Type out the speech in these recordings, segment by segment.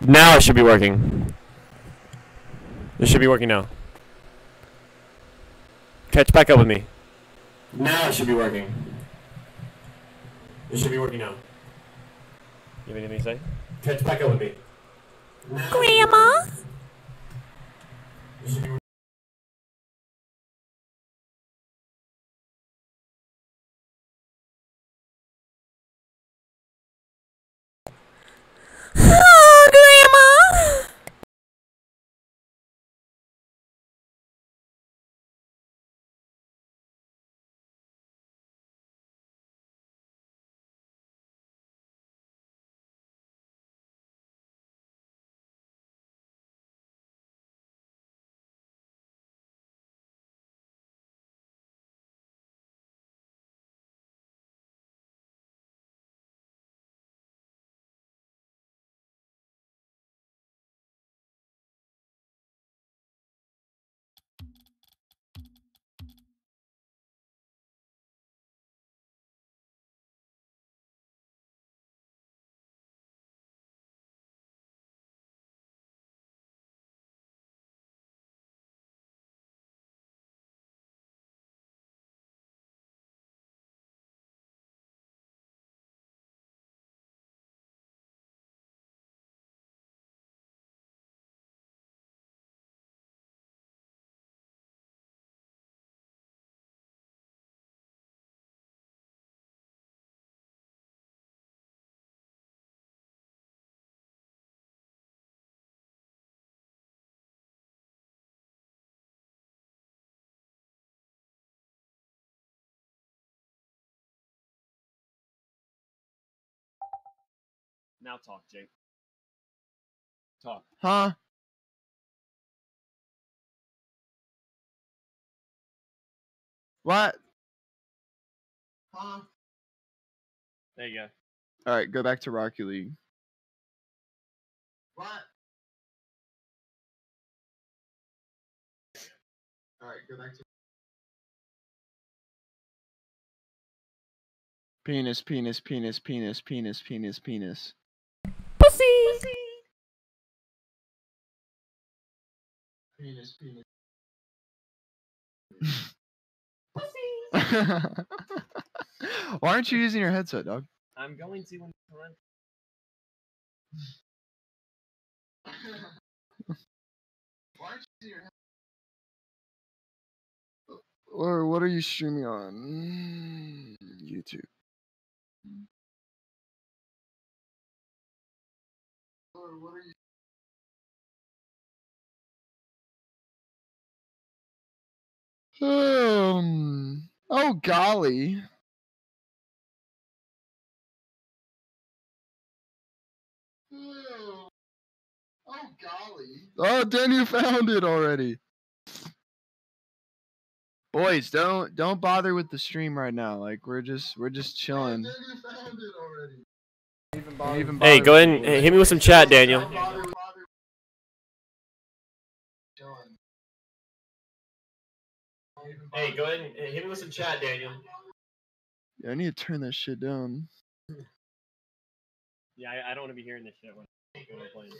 Now it should be working. It should be working now. Catch back up with me. Now it should be working. It should be working now. You have anything to say? Catch back up with me. Grandma? Now talk, Jake. Talk. Huh? What? Huh? There you go. All right, go back to Rocket League. What? All right, go back to penis, penis, penis, penis, penis, penis, penis. Pussy. Penis, penis. Why aren't you using your headset, dog? I'm going to when time. Why aren't you using your headset? Or what are you streaming on? YouTube. Or what are you? Um. Oh golly. Oh golly. Oh, Daniel found it already. Boys, don't don't bother with the stream right now. Like we're just we're just chilling. Don't even Hey, go with ahead and hit me with some chat, Daniel. Don't bother- bother- chilling. Don't even Hey, go ahead and hit me with some chat, Daniel. Yeah, I need to turn that shit down. Yeah, I, I don't want to be hearing this shit when, when I'm playing.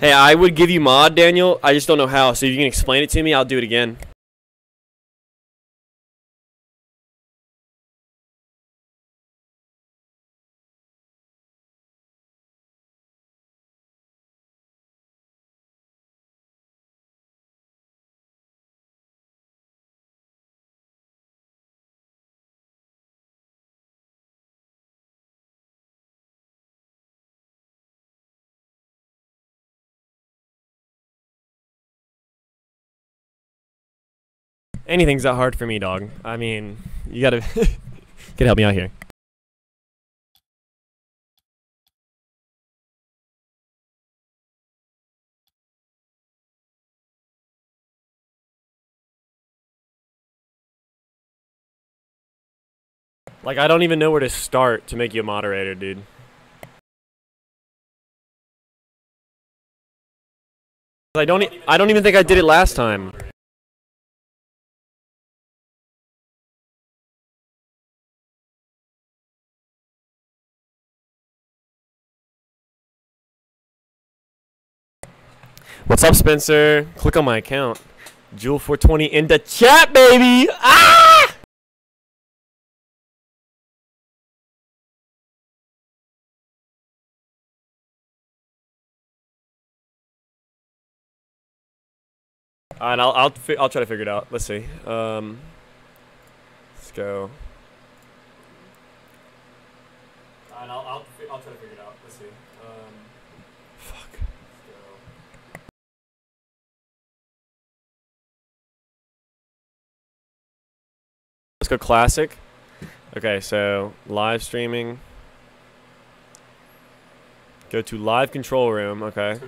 Hey, I would give you mod, Daniel. I just don't know how. So if you can explain it to me, I'll do it again. Anything's that hard for me, dog. I mean, you gotta, gotta help me out here. Like, I don't even know where to start to make you a moderator, dude. I don't. I don't even think I did it last time. What's up, Spencer? Click on my account. Jewel420 in the chat, baby! Ah! And I'll I'll I'll try to figure it out. Let's see. Um, let's go. And I'll I'll I'll try to figure. Let's see. Um, fuck. Let's go. Let's go classic. Okay, so live streaming. Go to live control room. Okay.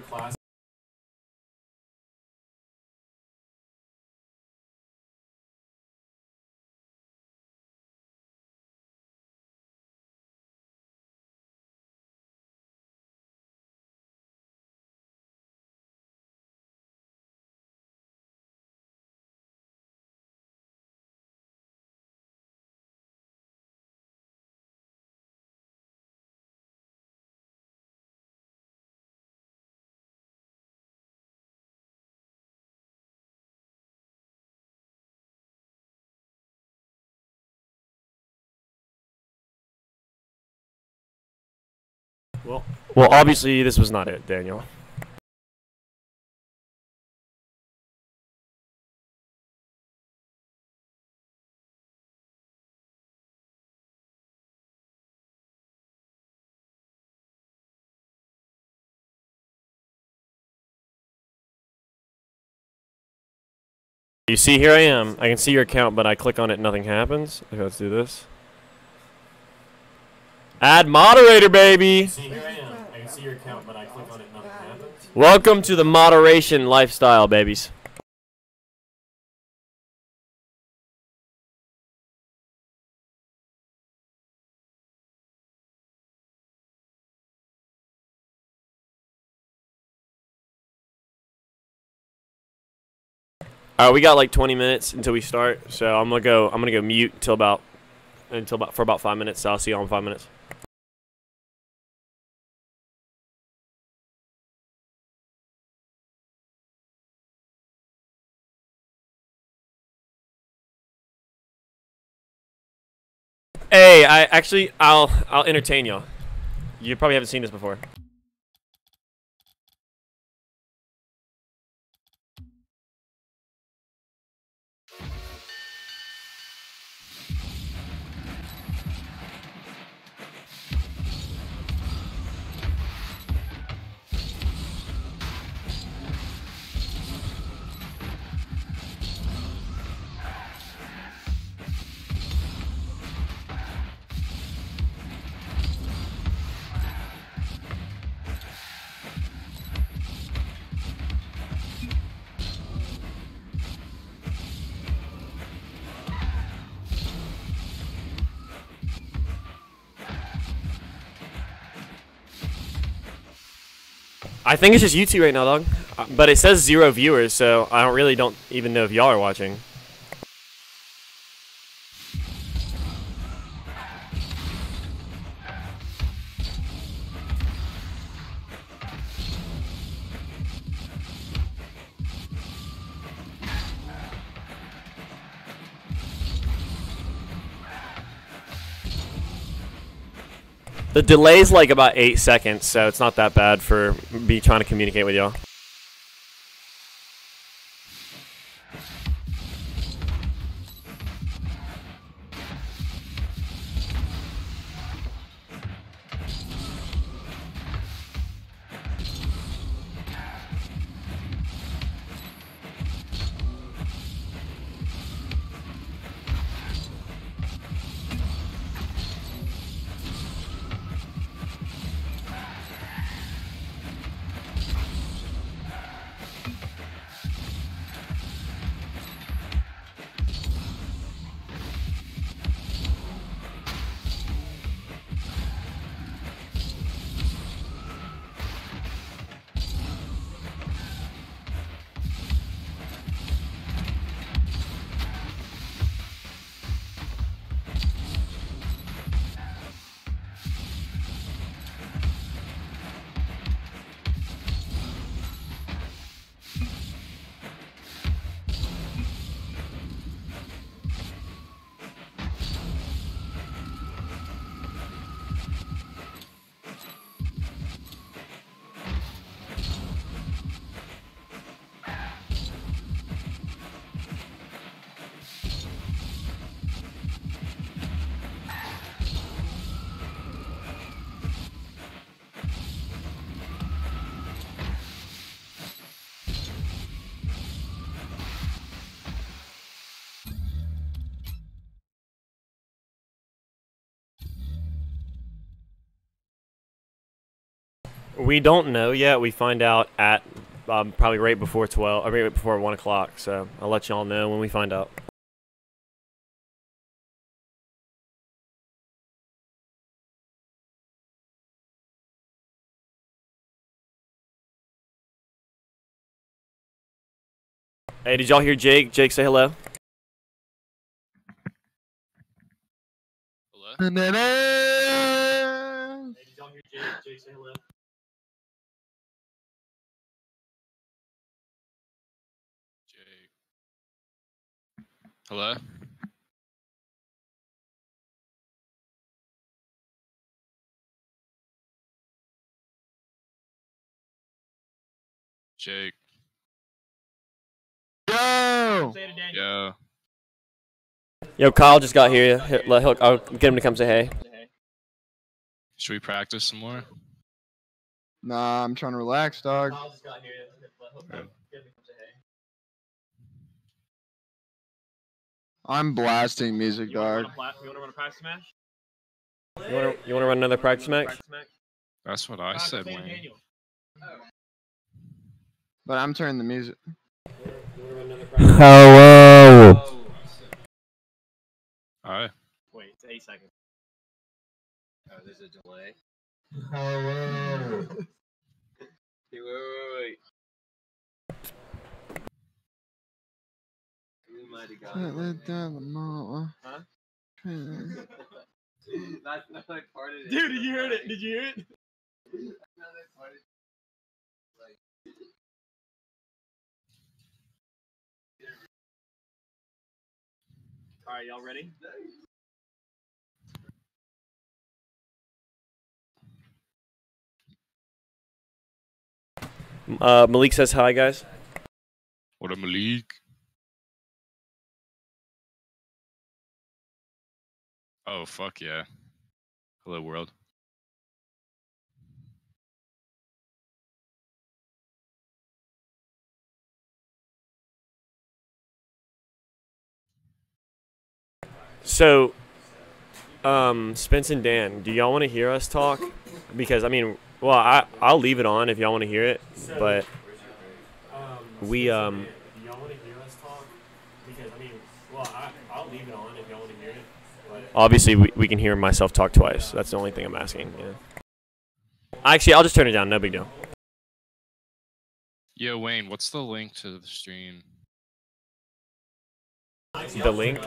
Well, well, obviously this was not it, Daniel. You see, here I am. I can see your account, but I click on it, nothing happens. Okay, let's do this. Add moderator, baby. See, here I am. I can see your account, but I click on it, nothing happens. Welcome to the moderation lifestyle, babies. All right, we got like 20 minutes until we start, so I'm gonna go. I'm gonna go mute until about until about for about five minutes. So I'll see you all in five minutes. I actually I'll I'll entertain y'all. You probably haven't seen this before. I think it's just you two right now, dog. But it says zero viewers, so I don't really don't even know if y'all are watching. The delay's like about eight seconds, so it's not that bad for me trying to communicate with y'all. We don't know yet. We find out at um, probably right before twelve, or right before one o'clock. So I'll let y'all know when we find out. Hey, did y'all hear Jake? Jake, say hello. Hello? Hey, did y'all hear Jake? Jake, say hello. Hello? Jake. Yo. Yo. Yo, Kyle just got here. Here, Let he'll, I'll get him to come say hey. Should we practice some more? Nah, I'm trying to relax, dog. just got here. I'm blasting music, dog. You want to run a practice match? You want to you want to run another practice match? That's what I uh, said, Wayne. But I'm turning the music. Hello. Alright. Wait, it's eight seconds. Oh, there's a delay. Hello. Wait, wait, wait, wait. We might have got Can't let down the mall. Huh? That's not like part of it. Dude, did you hear it? Did you hear it? That's part of it. Like, All right, y'all ready? Uh, Malik says hi, guys. What a Malik. Oh, fuck yeah. Hello, world. So, um, Spence and Dan, do y'all want to hear us talk? Because I mean, well, I I'll leave it on if y'all want to hear it, but we um. Do y'all want to hear us talk? Because I mean, well, I I'll leave it on if y'all want to hear it. But obviously, we, we can hear myself talk twice. That's the only thing I'm asking. Yeah. Actually, I'll just turn it down. No big deal. Yo, Wayne, what's the link to the stream? The link.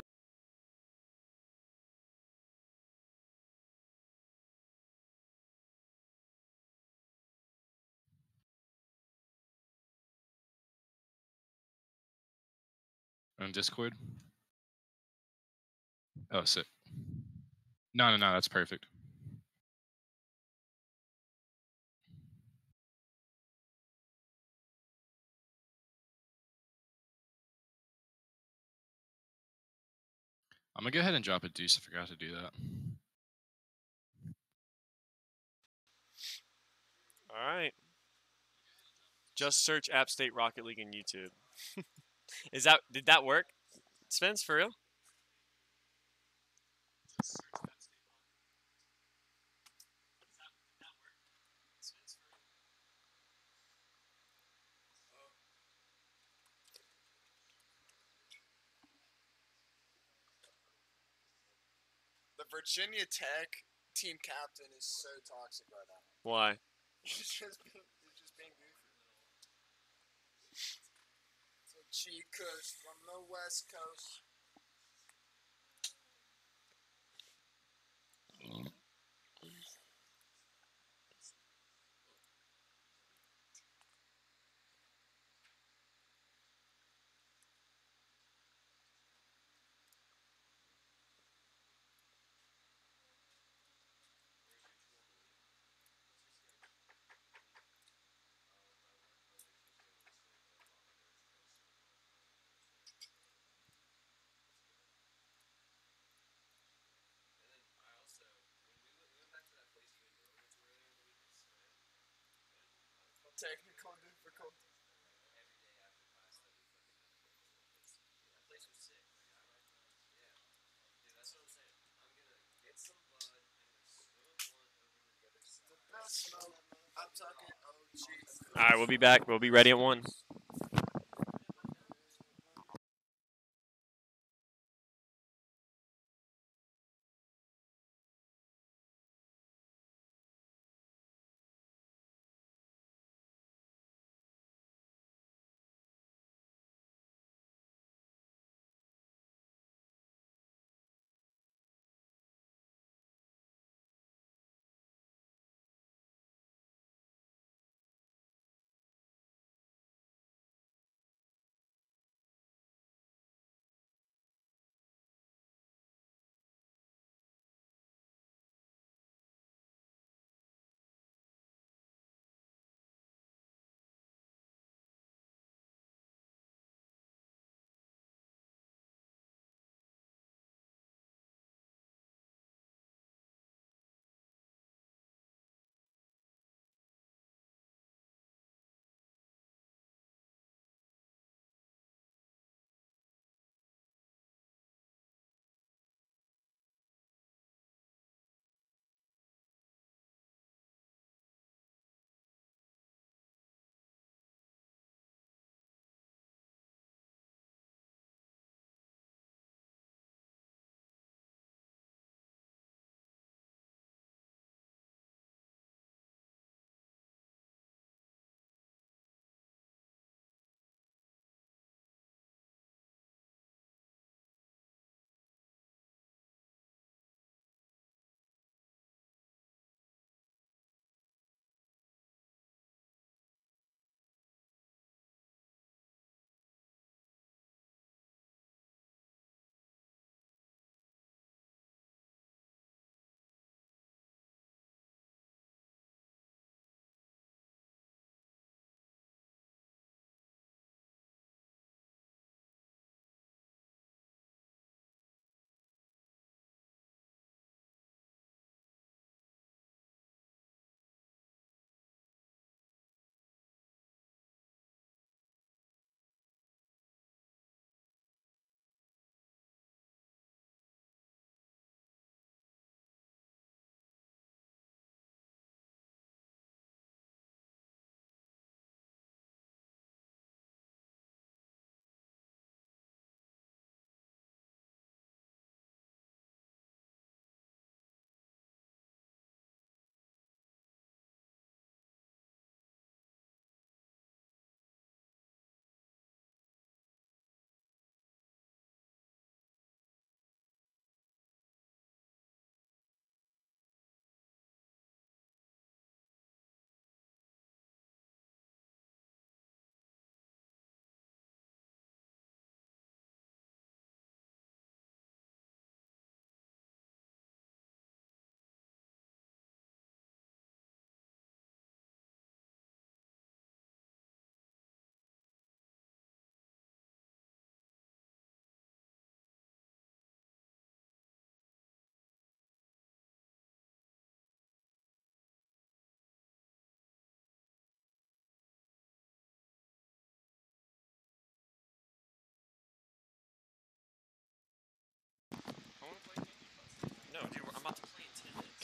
On Discord? Oh, sick. No, no, no, that's perfect. I'm gonna go ahead and drop a deuce. I forgot to do that. All right. Just search App State Rocket League in YouTube. Is that did that work? Spence for real? Virginia Tech team captain is so toxic right now. Why? He's just being, he's just being goofy. It's a cheat coast from the West Coast. Mm. Technical sheet. All right, we'll be back. We'll be ready at one.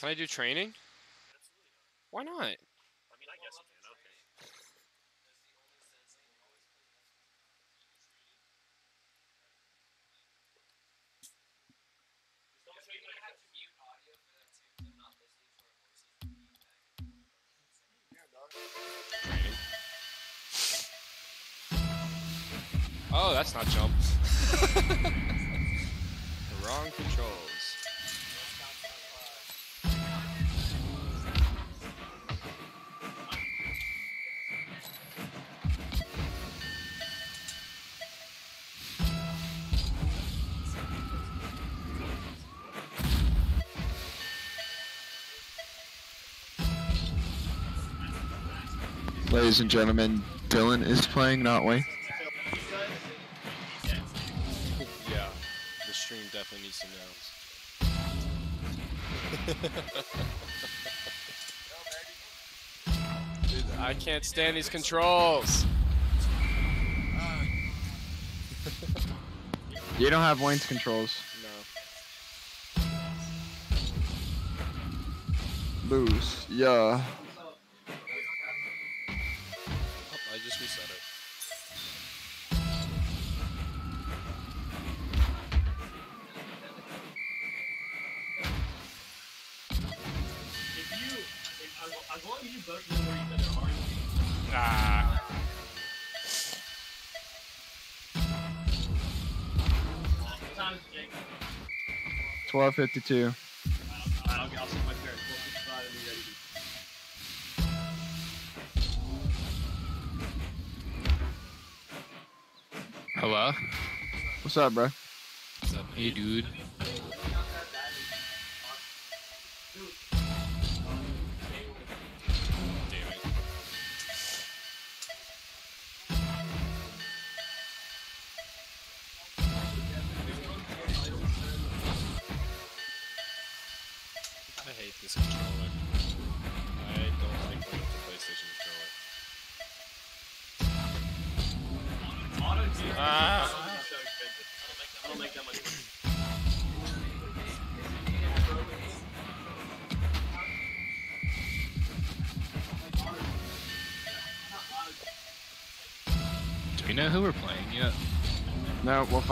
Can I do training? Why not? I mean, I guess you can. Okay. Oh, that's not jump. the wrong controls. Ladies and gentlemen, Dylan is playing, not Wayne. yeah, the stream definitely needs to know. Dude, I can't stand these controls. You don't have Wayne's controls. No. Boost. Yeah. Twelve fifty two. Hello? What's up, bro? What's up? Hey, dude.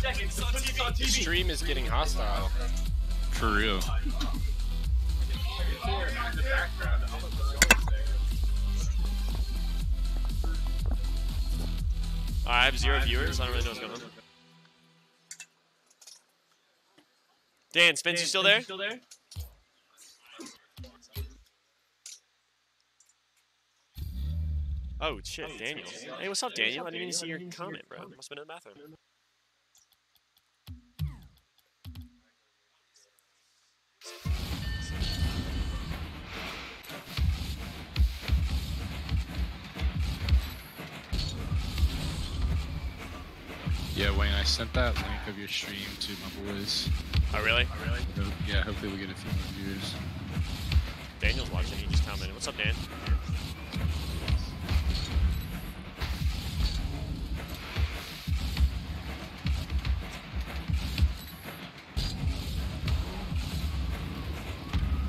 The stream is getting hostile. For real. I have zero viewers. I don't really know what's going on. Dan, Spence, you still there? Oh shit, Daniel. Hey, what's up, Daniel? I didn't even see your comment, bro. Must have been in the bathroom. Yeah, Wayne, I sent that link of your stream to my boys. Oh really? Ho- Yeah, hopefully we get a few more viewers. Daniel's watching. He just commented. What's up, Dan?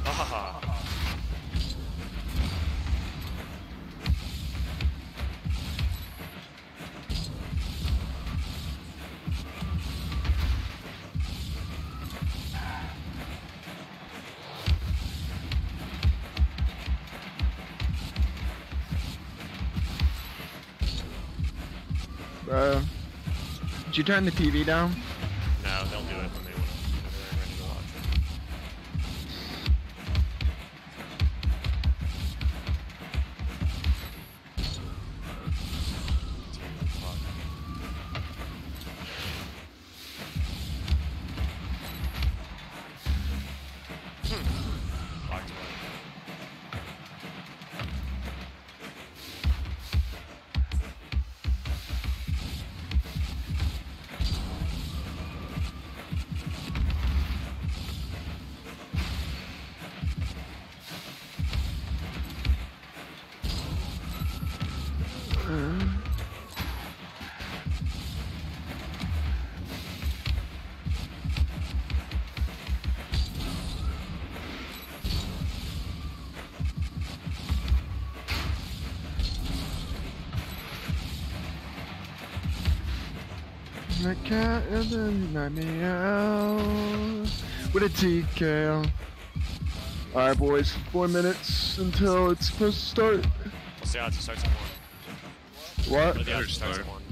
Ah. Bro. You turn the TV down? Cat and then let me out oh. with a TKO. Alright, boys, four minutes until it's supposed to start. What's the odds it starts at one? What? What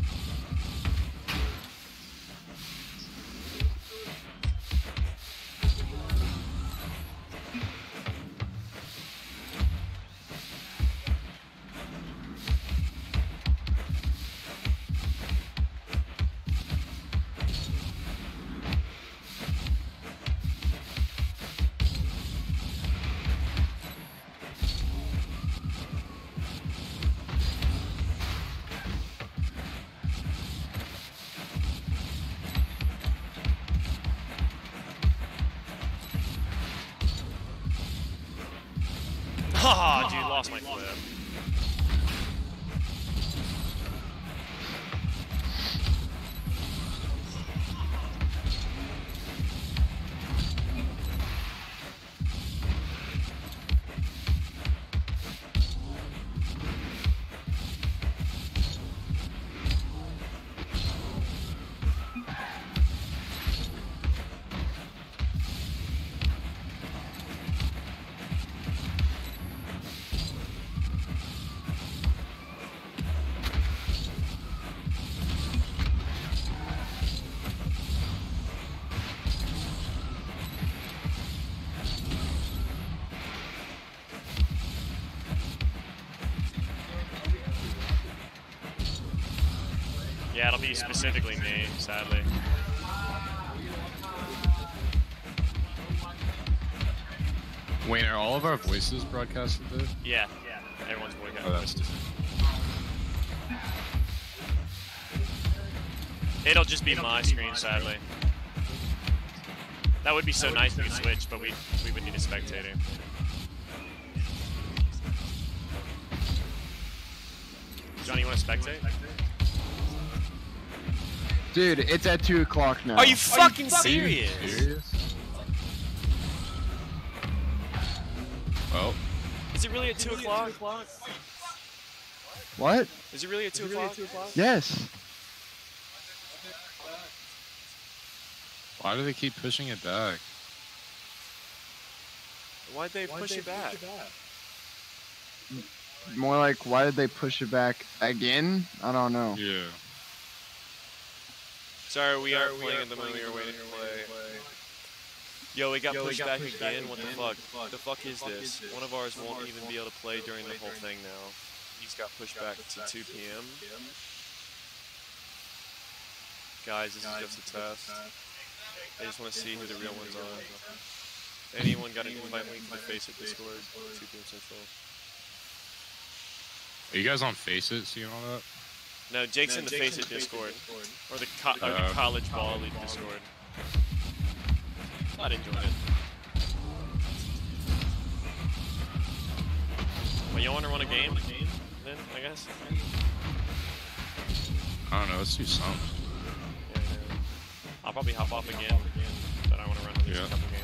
of our voices broadcasted there? Yeah, yeah. Everyone's boycotting. Oh, that's It'll just be my screen, sadly. That would be so nice if we could switch, but we we would need a spectator. Johnny, you want to spectate? Dude, it's at 2 o'clock now. Are you fucking serious? serious? Is it really at 2 o'clock? What? Is it really at 2 o'clock? Yes. why do they keep pushing it back? Why'd they push it back? More like, why did they push it back again? I don't know. Yeah. Sorry, we are playing at the moment we are waiting to play. Yo, we got pushed back again. What the fuck? The fuck is this? One of ours won't even be able to play during the whole thing now. He's got pushed back to 2 p.m. Guys, this is just a test. I just want to see who the real ones are. Anyone got an invite link to the FACEIT Discord? 2 p.m. Central. Are you guys on FACEIT seeing all that? No, Jake's in the FACEIT Discord. Or the, co- or the Uh, College Ball League Discord. Not enjoying it. Well, you want to run a game? Then, I guess? I don't know. Let's do something. Yeah, yeah. I'll probably hop off again, but I want to run at least Yeah. a couple games.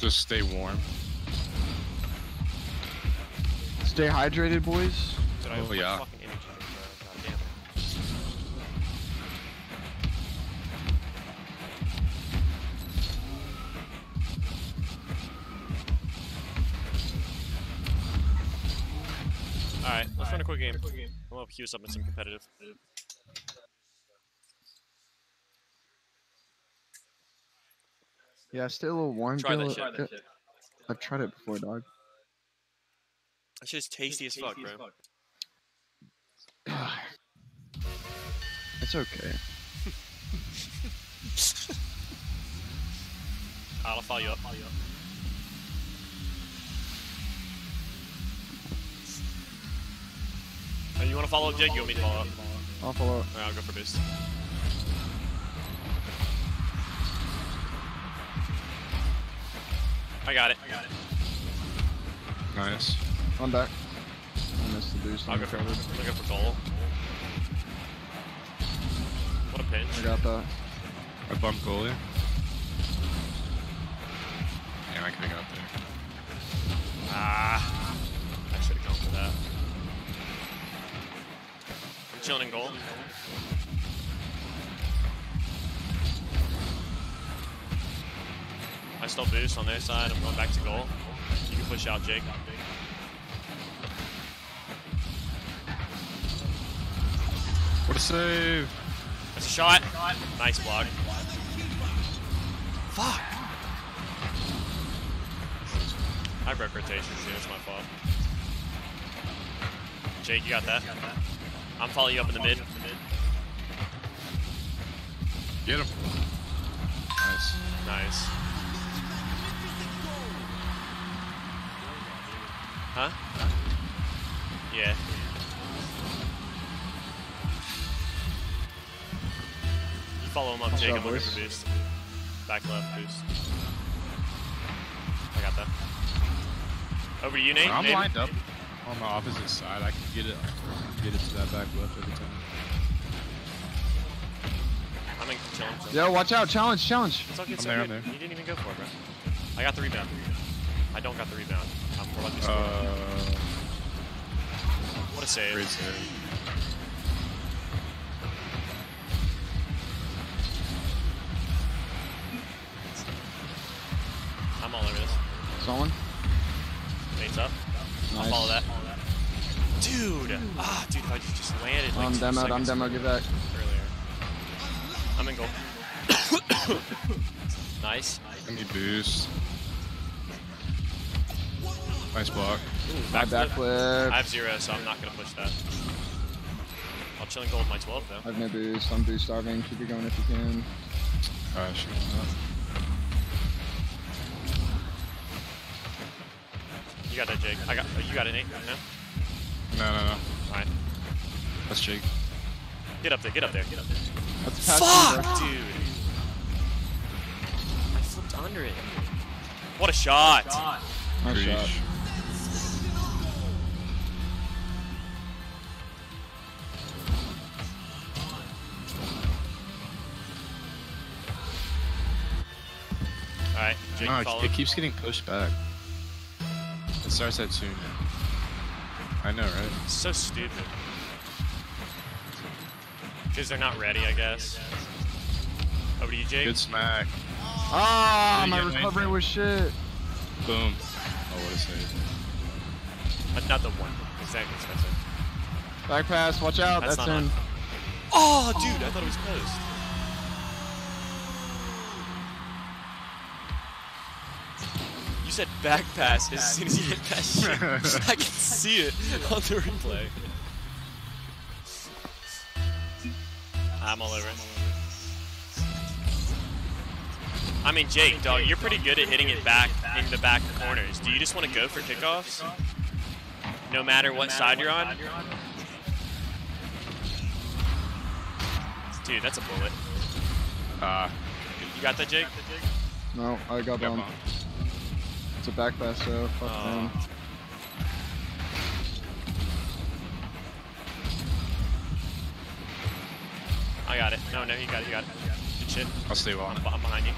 Just stay warm. Stay hydrated, boys. Did I Oh, yeah. Let's run a quick game. We'll queue us up in some competitive. Yeah, still a little warm. Try that shit. I've tried it before, dog. That shit's tasty as fuck, bro. It's okay. I'll follow you up. Oh, you want to follow up, Jake? You want me to follow up? I'll follow up. Alright, I'll go for boost. I got it. I got it. Nice. I'm back. I missed the boost. I'll on go for, cover. I'll go for goal. What a pinch. I got that. I bumped goalie. Yeah, I could have got there. Ah, I should have gone for that. Chilling in goal. I still boost on their side. I'm going back to goal. You can push out, Jake. What a save! That's a shot. Nice block. Fuck. I broke rotation too. It's my fault. Jake, you got that? I'm following you up in the mid. Get him. Nice. Nice. Huh? Yeah. You follow him up, Jake. up, I'm looking boys? for boost. Back left boost. I got that. Over to you, Nate. I'm Nate. lined up on the opposite side. I can get it, get it to that back left every time. I'm in chilling. chilling. Yo, watch out! Challenge, challenge. It's all good. It's I'm all there, good. I'm there. You didn't even go for it, bro. I got the rebound. I don't got the rebound. I'm we're to score. Uh, what a save. great save. I'm all over this. Someone. Nate's up. I'll follow that. Dude! Ah, dude, if I just, just landed like I'm two demoed. I'm seconds demoed. Get back. earlier. I'm in goal. nice. Give me boost. Nice block. Ooh, My backflip. backflip. I have zero, so I'm not gonna push that. I'll chill and goal with my 12 though. I have no boost. I'm boost starving. Keep it going if you can. Alright, showing up. You got that, Jake. I got. You got it, Nate. No. No, no, no. All right. That's Jake. Get up there. Get up there. Get up there. That's. Fuck, dude. I flipped under it. What a shot. Nice shot. Preach. All right, Jake, No, follow. it, it keeps getting pushed back. It starts at two now. I know, right? So stupid. Because they're not ready, I guess. Over to you, Jake. Good smack. Ah, Did my recovery anything? was shit. Boom. Oh, what a save. But not the one. Exactly, Spencer. Back pass. Watch out. That's That's, in. on. Oh, dude, I thought it was closed. You said back pass as soon as you hit that shit. I can see it on the replay. I'm all over it. I mean, Jake, dog, you're pretty good at hitting it back in the back corners. Do you just want to go for kickoffs? No matter what side you're on? Dude, that's a bullet. Ah, You got that, Jake? No, I got got bomb. bomb. It's a back pass, so fuck Oh. them. I got it. No, no, you got it, you got it. Good shit. I'll stay well. I'm, I'm behind you.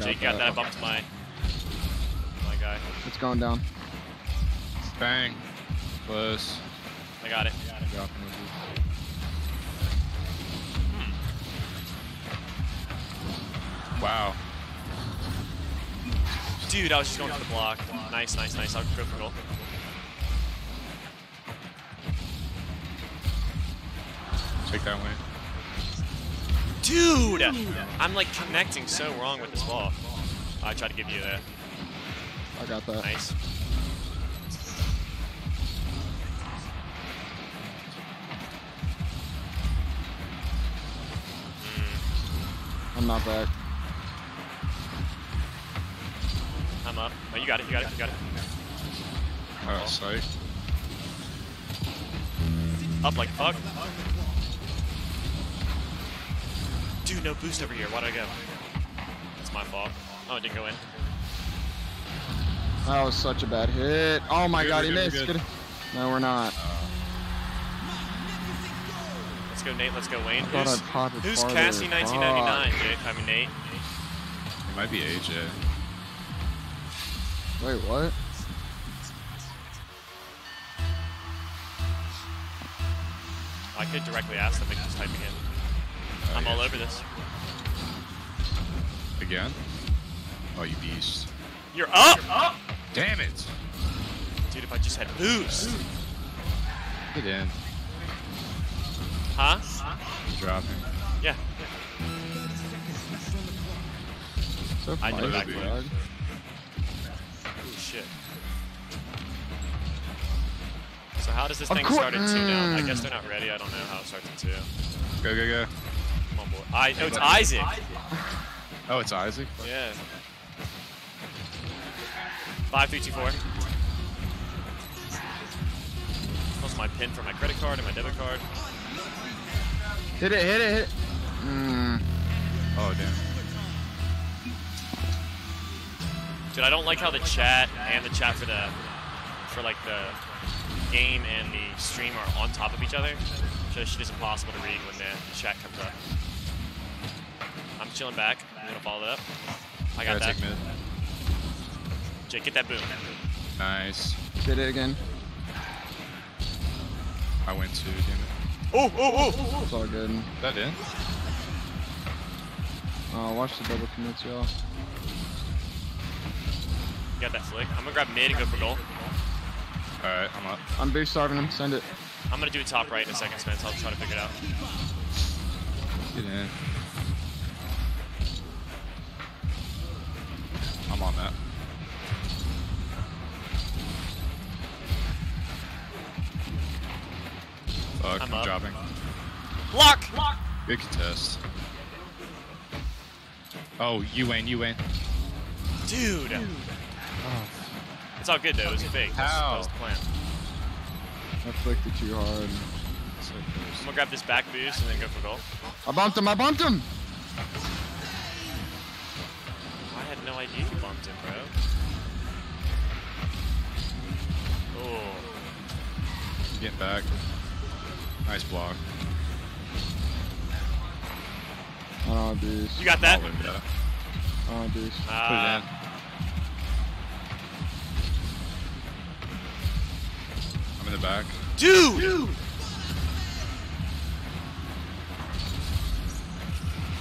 I Jake got that. I bumped my my guy. It's going down. Bang. Close. I got it. Drop him with Wow. Dude, I was just going for the block. Nice, nice, nice. I'll go for goal. Take that way. Dude! I'm like connecting so wrong with this ball. I tried to give you that. I got that. Nice. I'm not back. I'm up. Oh, you got it, you got it, you got it. Oh, sight. Up like fuck. Dude, no boost over here. Why'd I go? That's my fault. Oh, it didn't go in. That was such a bad hit. Oh my Good, god, we're he good, missed. good. Good. No, we're not. Let's go, Nate. Let's go, Wayne. I Who's, I'd pop it who's. Cassie 1999, Jake? I mean, Nate. It might be AJ. Wait, what? I could directly ask them, but just typing in. Oh, I'm yeah, all over this. Again? Oh, you beast. You're up! Up! Damn it! Dude, if I just had boost. Get in. Huh? Dropping. Yeah. So I know far, that how does this Of thing start at two now? I Mm. guess they're not ready. I don't know how it starts at two. Go, go, go. Come on, boy. I, oh, it's Isaac. Oh, it's Isaac? Yeah. Five, three, two, four. Plus my pin for my credit card and my debit card. Hit it, hit it, hit it. Mm. Oh, damn. Dude, I don't like how the chat and the chat for the for like the game and the stream are on top of each other. So it's just impossible to read when the chat comes up. I'm chilling back. I'm gonna follow it up. I got that. take mid. Jake, get that boom. Nice. Did it again. I went too, damn it. Oh, oh, oh! It's all good. That in? Uh, watch the double commits, y'all. Got that flick. I'm gonna grab mid and go for goal. Alright, I'm up. I'm base starving him. Send it. I'm gonna do it top right in a second, Spence. I'll try to figure it out. Get in. I'm on that. Fuck, I'm I'm, up. dropping. Block! Good contest. Oh, you win, you win. Dude! Oh, It's all good though. It was fake. That was- How? That was the plan. I flicked it too hard. I'm gonna grab this back boost and then go for goal. I bumped him. I bumped him. I had no idea you bumped him, bro. Oh. Getting back. Nice block. I don't boost. You got that? I'll live that. I don't want boost. Put it Ah, in. I'm in the back. dude! Dude!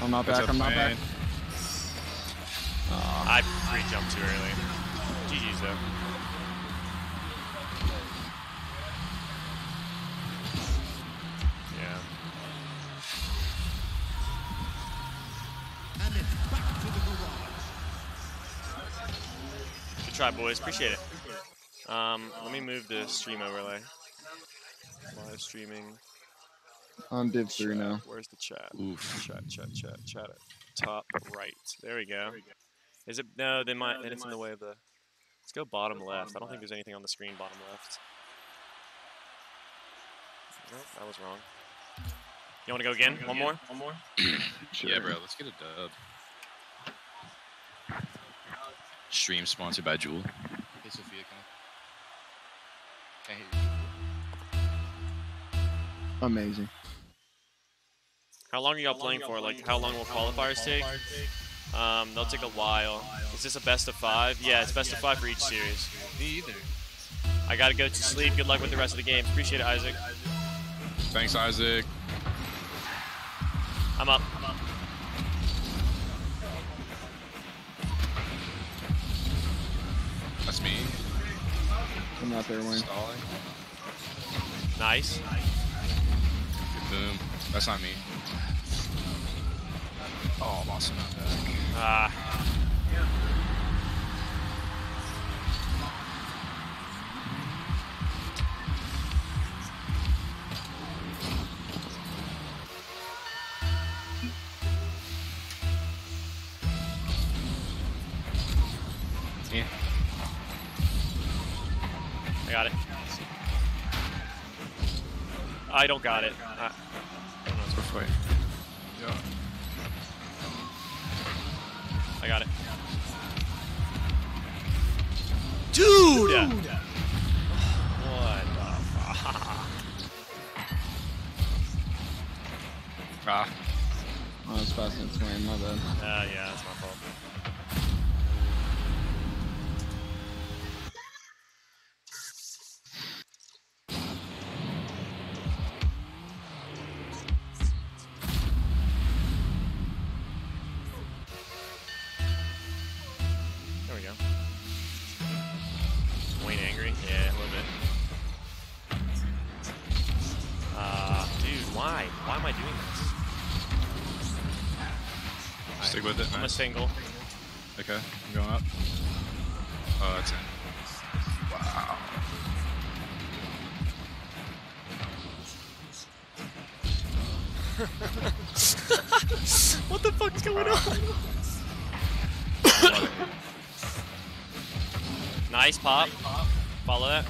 I'm not What's back. I'm not back. man? I free jumped too early. GG's though. Yeah. Good try, boys. Appreciate it. Um, let me move the stream overlay. Live streaming. I'm div three Chat. now. Where's the chat? Oof. Chat, chat, chat, chat. At top right. There we go. Is it? No, then my then it's in the way of the. Let's go bottom left. I don't think there's anything on the screen bottom left. Nope, that was wrong. You want to go again? One more? One more? Sure. Yeah, bro, let's get a dub. Stream sponsored by Jewel. Hey, Sophia, can I? Hey. Amazing. How long are y'all playing for? Like, how long will qualifiers take? Um, they'll take a while. Is this a best of five? Yeah, it's best of five for each series. Me either. I gotta go to sleep. Good luck with the rest of the game. Appreciate it, Isaac. Thanks, Isaac. I'm up. Not there, Wayne. Stalling. Nice. Good boom. That's not me. Oh, I'm also not back. Ah. Yeah. I don't got it. Nice pop. Follow that.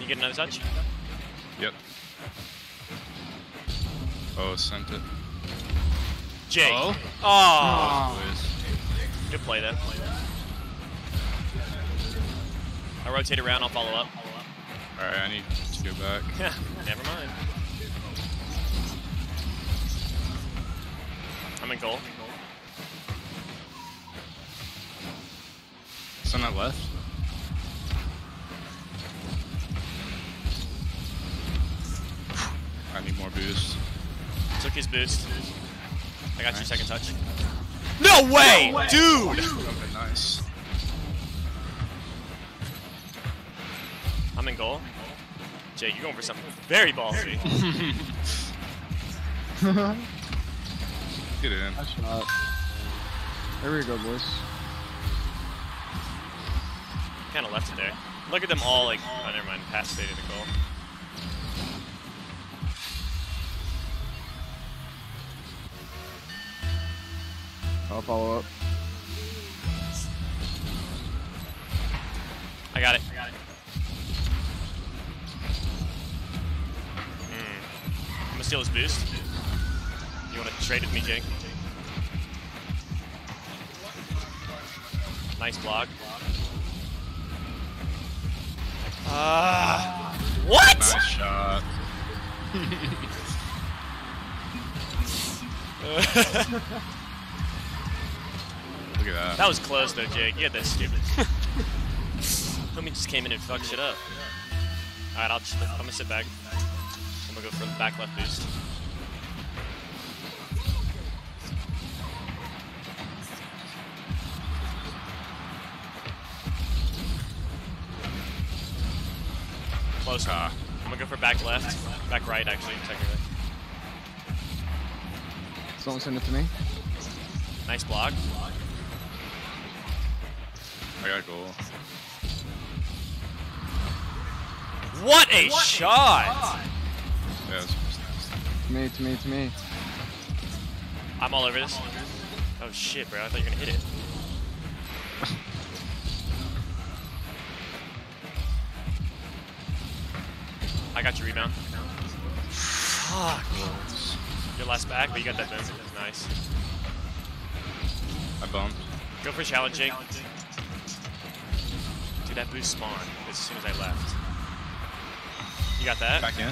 You get another touch? Yep. Oh, sent it. Jake. Oh? Oh. Good play there. I'll rotate around. I'll follow up. Alright, I need to go back. Yeah, never mind. I'm in goal. Boost. I got your second touch. No way, dude! Okay, nice. I'm in goal. Jake, you're going for something very ballsy. Get in. Nice shot. There we go, boys. kind of left it there. Look at them all like. Oh, never mind. Pass faded the goal. I'll follow up. I got it. I got it. Hmm. I'm gonna steal his boost. You wanna trade with me, Jake? Nice block. Ah. what? Nice shot. Look at that. That was close though, Jake. You had that stupid. Homie just came in and fucked shit up. Alright, I'll just, I'm gonna sit back. I'm gonna go for the back left boost. Close. Ah. I'm gonna go for back left. Back right, actually, technically. Someone send it to me. Nice block. I got goal. What a shot! Yeah, it's To me, to me, to me. I'm all over this. Oh shit, bro. I thought you were gonna hit it. I got your rebound. Fuck. Your last back, but you got that boom. Nice. I bumped. Go for challenging. Jake. Dude, that boost spawned as soon as I left. You got that? Back in.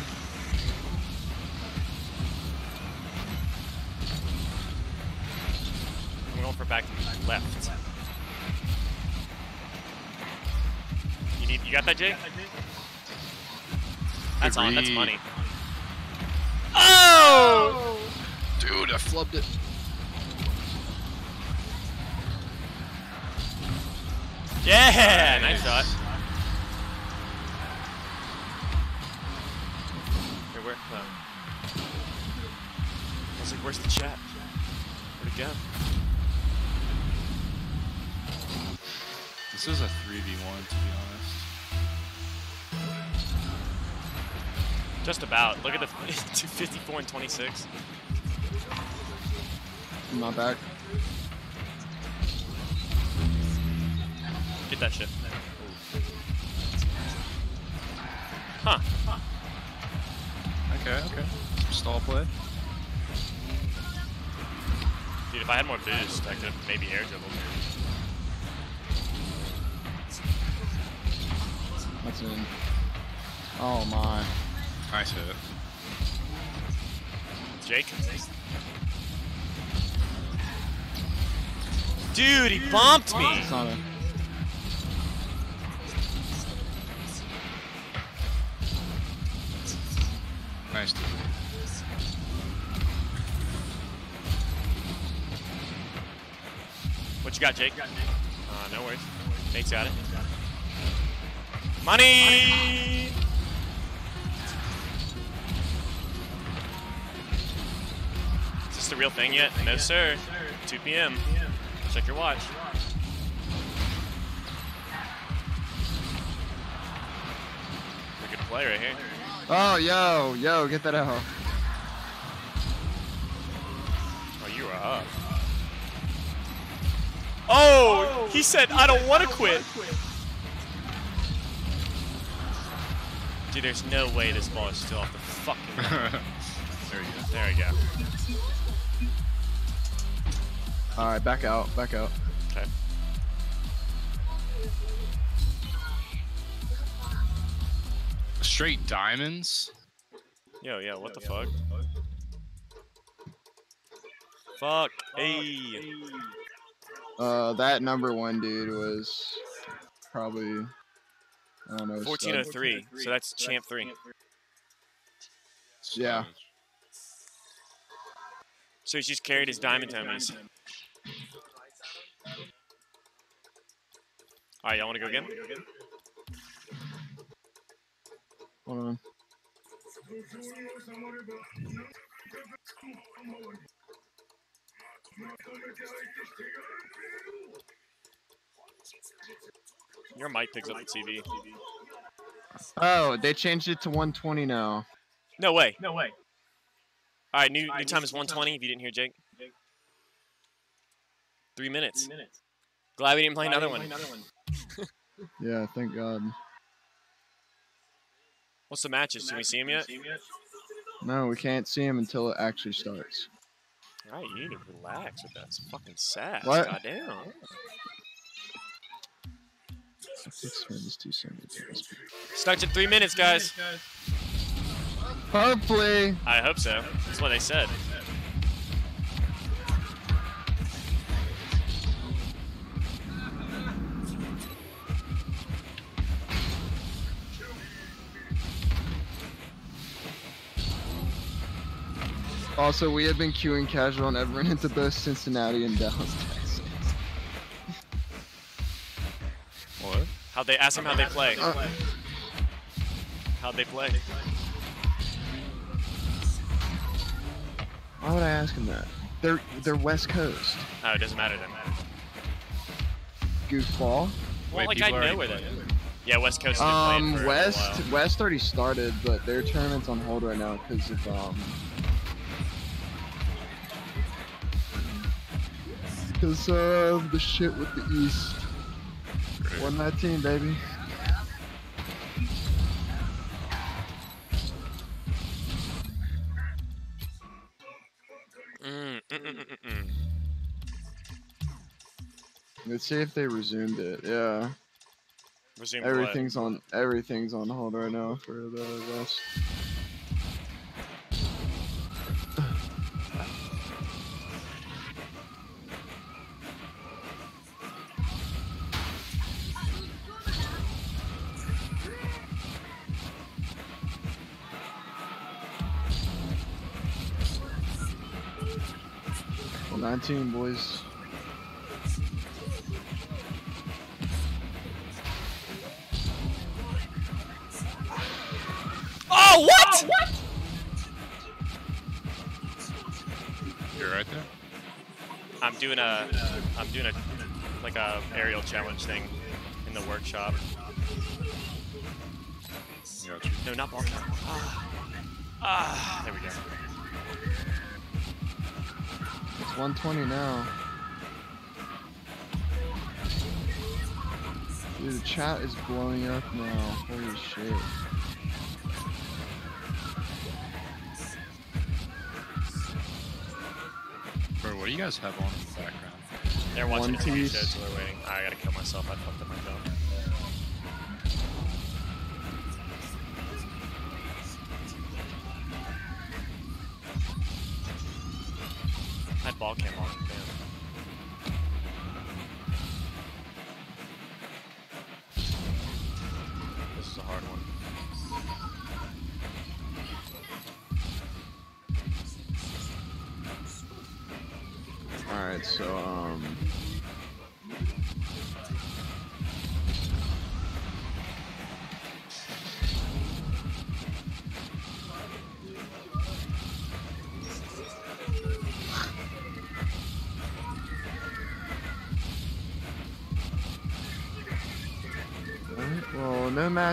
I'm going for back left. You need, you got that, Jake? That's on. That's money. Oh! Dude, I flubbed it. Yeah, nice shot. Here, where? Oh. I was like, where's the chat? Where'd it go? This is a 3v1 to be honest. Just about. Look at the 254 and 26. I'm not back. Get that shit. Huh. huh. Okay, okay. Some stall play. Dude, if I had more boost, I could have maybe air dribbled. That's in. Oh my. Nice hit. Jake? Dude, he bumped me! You got, Jake? Uh, no worries. Nate's got it. Money! Is this the real thing yet? No, sir. 2 p.m. Check your watch. A good play right here. Oh, yo, yo, get that out. Oh, you are up. Oh, he said, I don't want to quit. Dude, there's no way this ball is still off the fucking. there we go. There we go. All right, back out, back out. Okay. Straight diamonds? Yo, yeah, what the fuck? Fuck. Hey. Uh, that number one dude was probably I don't know. stud. 1403. So that's champ 3. Yeah. So he's just carried his diamond homies. Alright, y'all wanna go again? Hold on. Your mic picks up the TV. Oh, they changed it to 120 now. No way. No way. Alright, new new time is 120 if you didn't hear Jake. Three minutes. Glad we didn't play another one. Yeah, thank God. What's the matches? Can we see him yet? No, we can't see him until it actually starts. Alright, you need to relax with that. It's fucking sad. What? Goddamn. Six minutes, two seconds. Starts in three minutes, guys. Hopefully. I hope so. That's what they said. Also, we have been queuing casual and everyone into both Cincinnati and Dallas, Texas. What? How'd they ask them how they play? Uh, How'd they play? why would I ask them that? They're they're West Coast. Oh, it doesn't matter then. Goofball. Well, Wait, like I people know where that played is. Yeah, West Coast. has been Um, for a West while. West already started, but their tournament's on hold right now because of um. Because of the shit with the East. 119, baby. Mm, mm, mm. Let's see if they resumed it. Yeah, Resume everything's on everything's on hold right now for the West. Well, 19 boys. Oh, what? You're right there? I'm doing a, I'm doing a, like a aerial challenge thing in the workshop. Gotcha. No, not ball count. Ah, ah, there we go. It's 120 now. Dude, the chat is blowing up now. Holy shit. Bro, what do you guys have on in the background? They're watching One a TV Piece. show, so they're waiting. I gotta kill myself. I fucked up my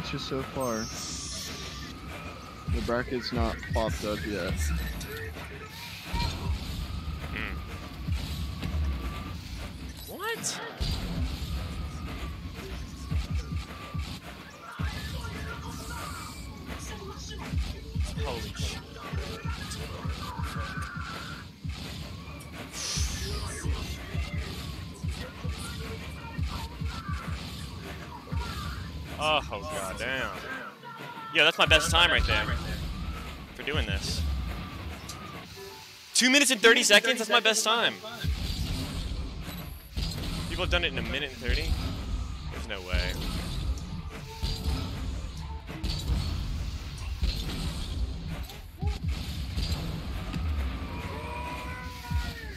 matches so far. The bracket's not popped up yet. That's my best time right there for doing this. Two minutes and 30 seconds? That's my best time. People have done it in a minute and 30? There's no way.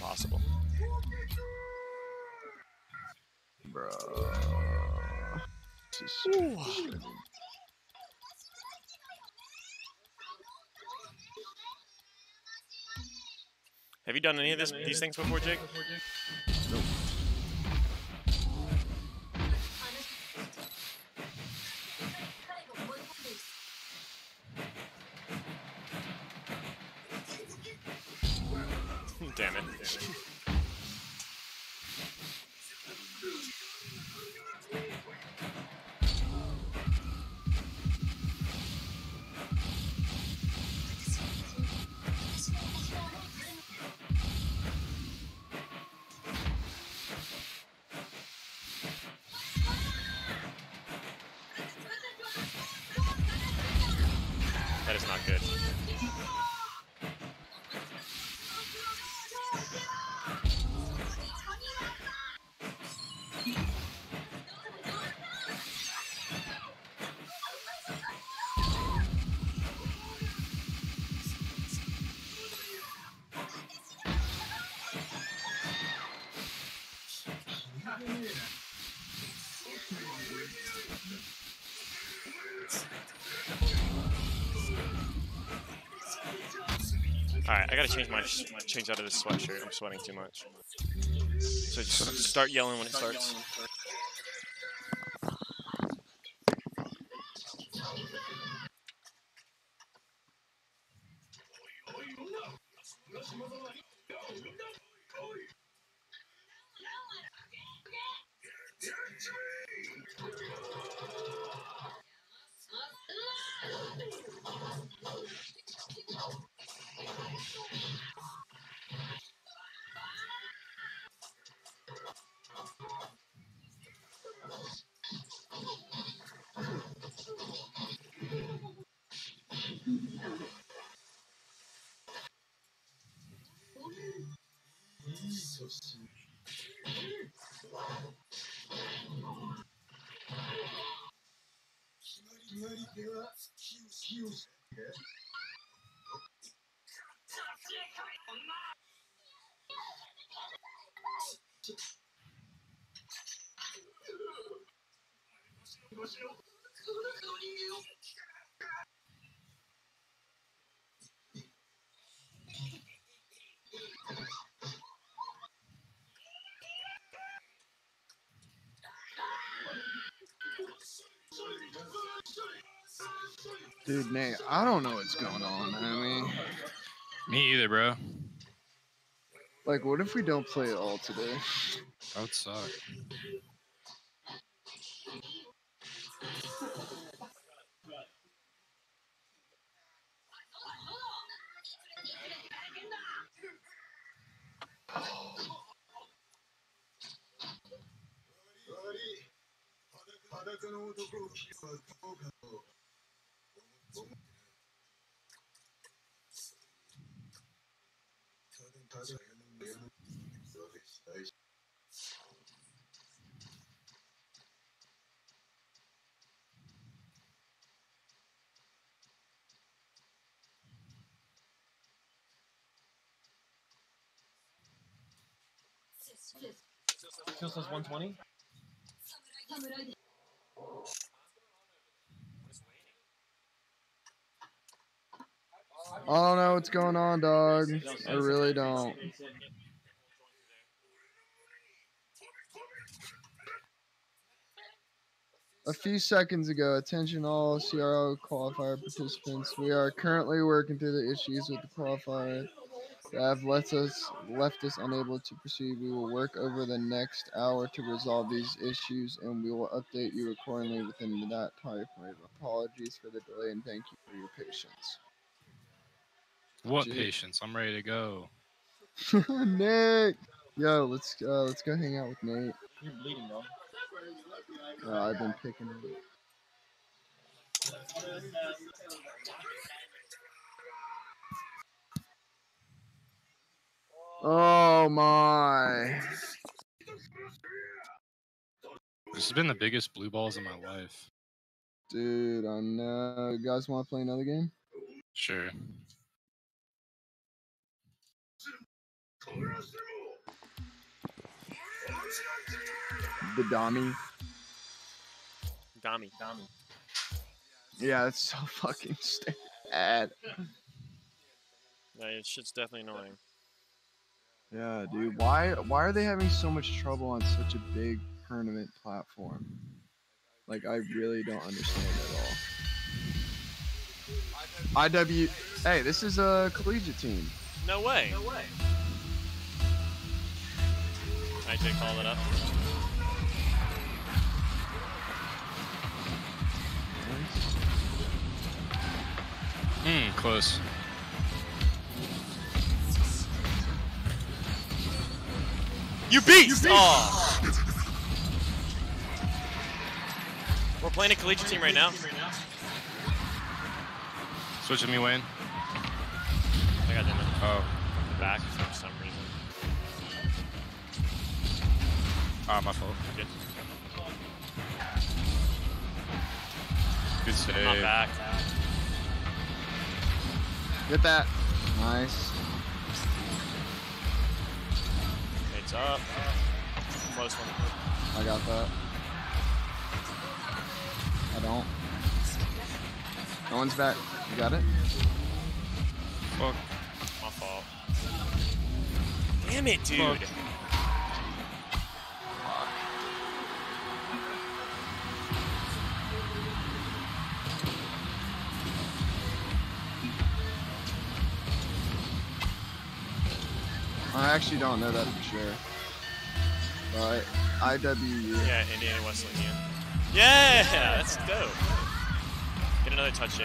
Possible. Bruh. You done any of this, these things before, Jake? Gotta change my change out of this sweatshirt. I'm sweating too much. So just start yelling when it starts. Dude, Nate, I don't know what's going on. I mean, Me either, bro. like, what if we don't play at all today? That would suck. Still says 120? I don't know what's going on, dog. I really don't. A few seconds ago, attention all CRL qualifier participants. We are currently working through the issues with the qualifier that have left us left us unable to proceed. We will work over the next hour to resolve these issues, and we will update you accordingly within that time frame. Apologies for the delay, and thank you for your patience. What Gee. patience? I'm ready to go. Nick, yo, let's uh, let's go hang out with Nate. You're bleeding, bro. Uh, I've been picking it. Oh my. This has been the biggest blue balls of my life. Dude, I know. You guys want to play another game? Sure. The Dami. Dami, Dami. Yeah, it's so fucking sad. Yeah, it shit's definitely annoying. Yeah, dude. Why why are they having so much trouble on such a big tournament platform? Like I really don't understand at all. IW Hey, this is a collegiate team. No way. No way. IJ, call it up. Hmm, close. You beast! Oh. We're playing a collegiate team right now. Switch with me, Wayne. I got them Oh. back for some reason. Ah, my fault. Good. Good save. I'm not back. Get that. Nice. It's up. Close one. I got that. I don't. No one's back. You got it? Fuck. My fault. Damn it, dude. Fuck. Actually don't know that for sure. But IWU. Yeah, Indiana Wesleyan. Yeah, that's dope. Get another touch,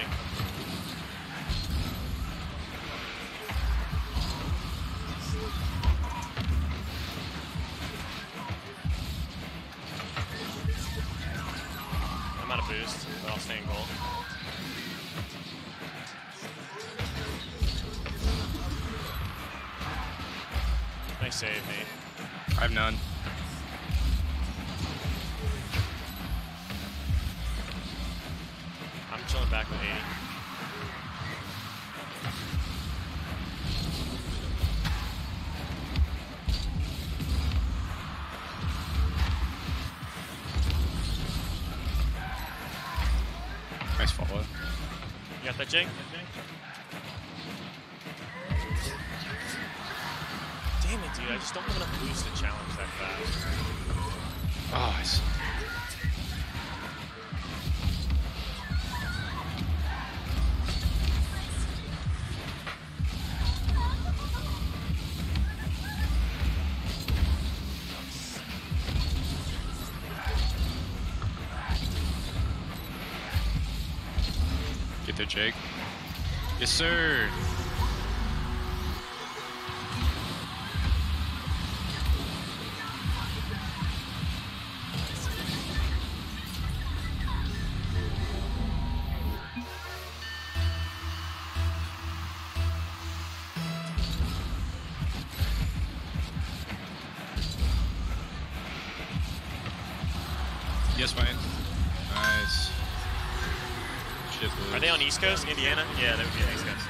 East Coast, Indiana? Yeah, they would be on East Coast.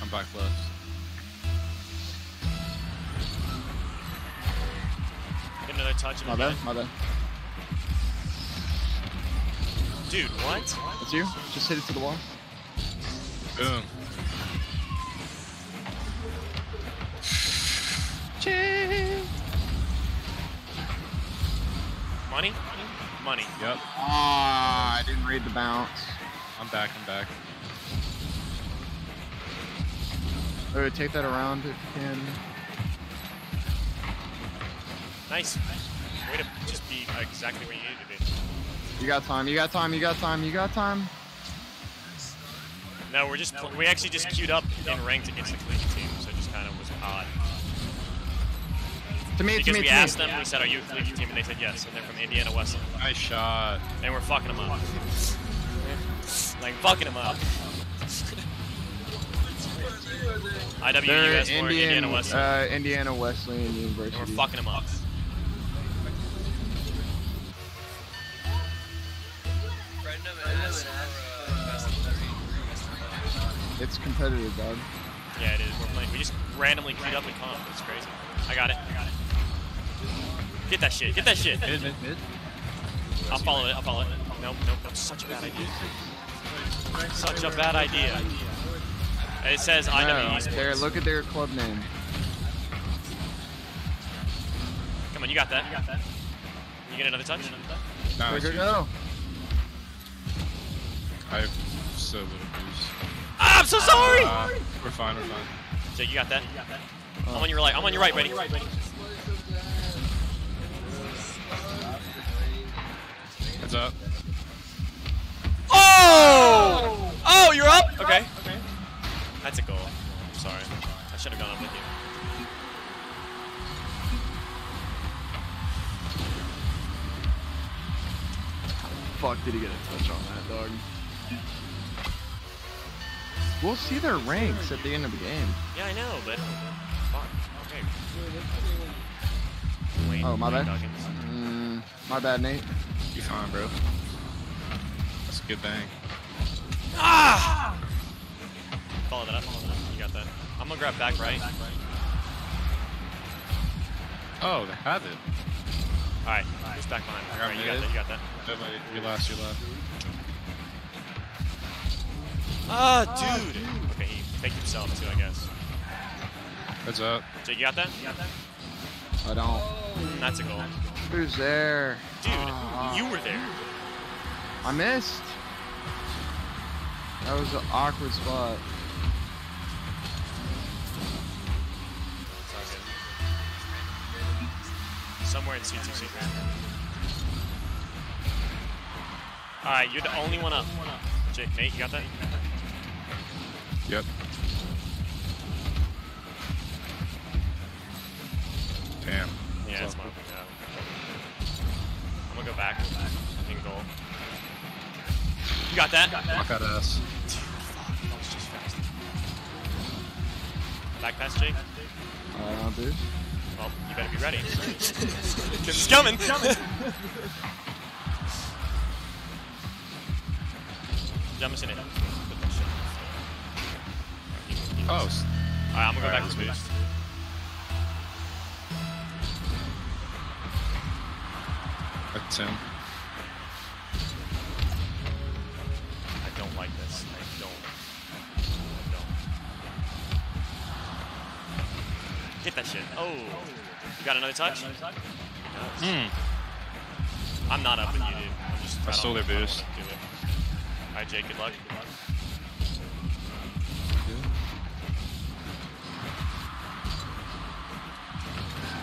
I'm back left. Get another touch. and My bad. My bad. Dude, what? That's you? Just hit it to the wall. Boom. Yep. Ah, I didn't read the bounce. I'm back. I'm back. Oh, take that around if you can. Nice. Way to just be exactly where you needed to be. You got time. You got time. You got time. You got time. No, we're just pl- we actually just queued up in ranked against To me, to Because me, we to me. asked them, we said, "Are you a collegiate team?" And they said yes. And they're from Indiana Wesleyan, Nice shot. and we're fucking them up. like fucking them up. IWU They're US or Indian, Indiana Wesleyan. uh, Indiana Wesleyan and University. we're fucking them up. It's competitive, dog. Yeah, it is. We're playing. We just randomly queued up in comp. It's crazy. I got it. I got it. Get that shit. Get that shit. Mid, mid, mid. I'll follow it. I'll follow it. Nope, nope. That's such a bad idea. Such a bad idea. It says IW No, Esports. there, look at their club name. Come on, you got that. You get another touch? Nah, There it's you go. I have so little boost. Ah, I'm so sorry. Uh, we're fine, we're fine. Jake, you got that? I'm on your right. I'm on your right, ready? Heads up. Oh! Oh, you're up? Okay. okay. That's a goal. I'm sorry. I should have gone up with you. Fuck, did he get a touch on that, dog? We'll see their ranks at the end of the game. Yeah, I know, but fuck. Okay. Wayne, Oh, my Wayne bad. Mm, my bad, Nate. You fine, bro. That's a good bang. Ah! Follow that up. Follow that up. You got that. I'm gonna grab back right. Oh, they have it. All right. Who's back behind? All right, you got that. You got that. Definitely, you last, you last. Ah, dude. Okay, he faked himself too, I guess. Heads up. Jake, you got that? You got that? I don't. That's a goal. Who's there? Dude, Ah. you were there. I missed. That was an awkward spot. It's all good. Somewhere in C2C. Alright, you're the only one up. Jake, Nate, you got that? Yep. Damn. Yeah, What's it's my. Up? Yeah. Go back. In goal. You got that? Fuck that ass. That was just fast. Back pass, Jake? Uh, dude. Well, you better be ready. Cause it's coming! Jump in it. Put that shit. Oh, Alright, I'm gonna go Alright, back to let's boost. That's him. I don't like this. I don't. I don't. Get that shit. Oh. You got another touch? Hmm. I'm not up with you, dude. I'm just, I don't- stole their don't boost. wanna Do it. Alright, Jake, good luck.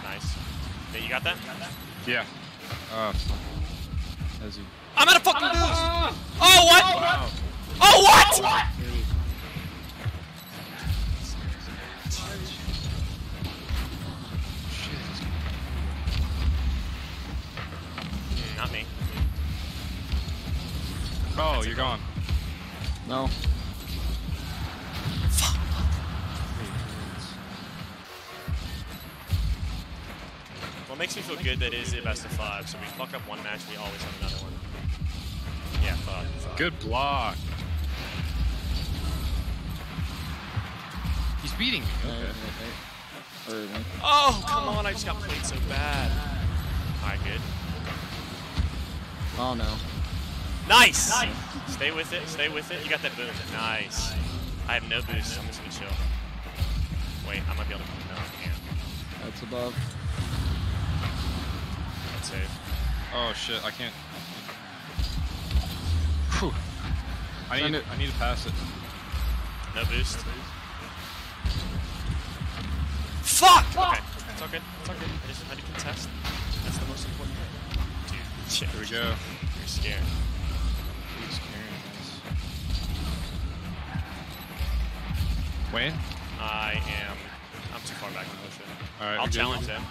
Nice. Yeah, you got that? Yeah. Uh, as he. I'm at a fucking boost! Oh, what? Wow. Oh, what? Mm, Not me. Oh, you're gone. No. Makes me feel good that it is a best of five, so we fuck up one match, we always have another one. Yeah, fuck. fuck. Good block. He's beating me. Okay. hey, hey. Or, Nate. Oh, come on, I just got played so bad. Alright, good. Oh no. Nice! Stay with it, stay with it. You got that boom. Nice. I have no boost, I'm just gonna chill. Wait, I might be able to. No, I can't. That's above. That's safe. Oh shit, I can't. Whew. I Send need. it. I need to pass it. No boost. Fuck! Okay, it's all good. It's all good. I just had to contest. That's the most important thing. Dude, shit. Here we go. You're scared. He's carrying us. Wayne? I am I'm too far back to push it. Alright, I'll challenge him.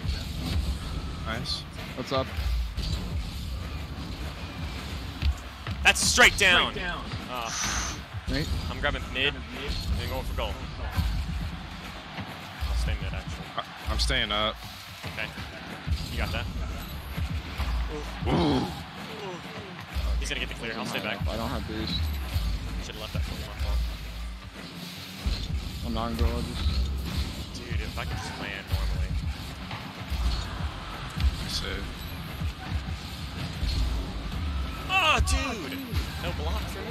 Nice. What's up? That's straight down. Uh, Nate? I'm grabbing mid and going for goal. I'll stay mid actually. I, I'm staying up. Okay. You got that. He's gonna get the clear. I'll stay back. I don't have boost. Should have left that for my fault. I'm not gonna go. I'll just. Dude, if I could just land normally. So, Oh, ah, dude! No block for me.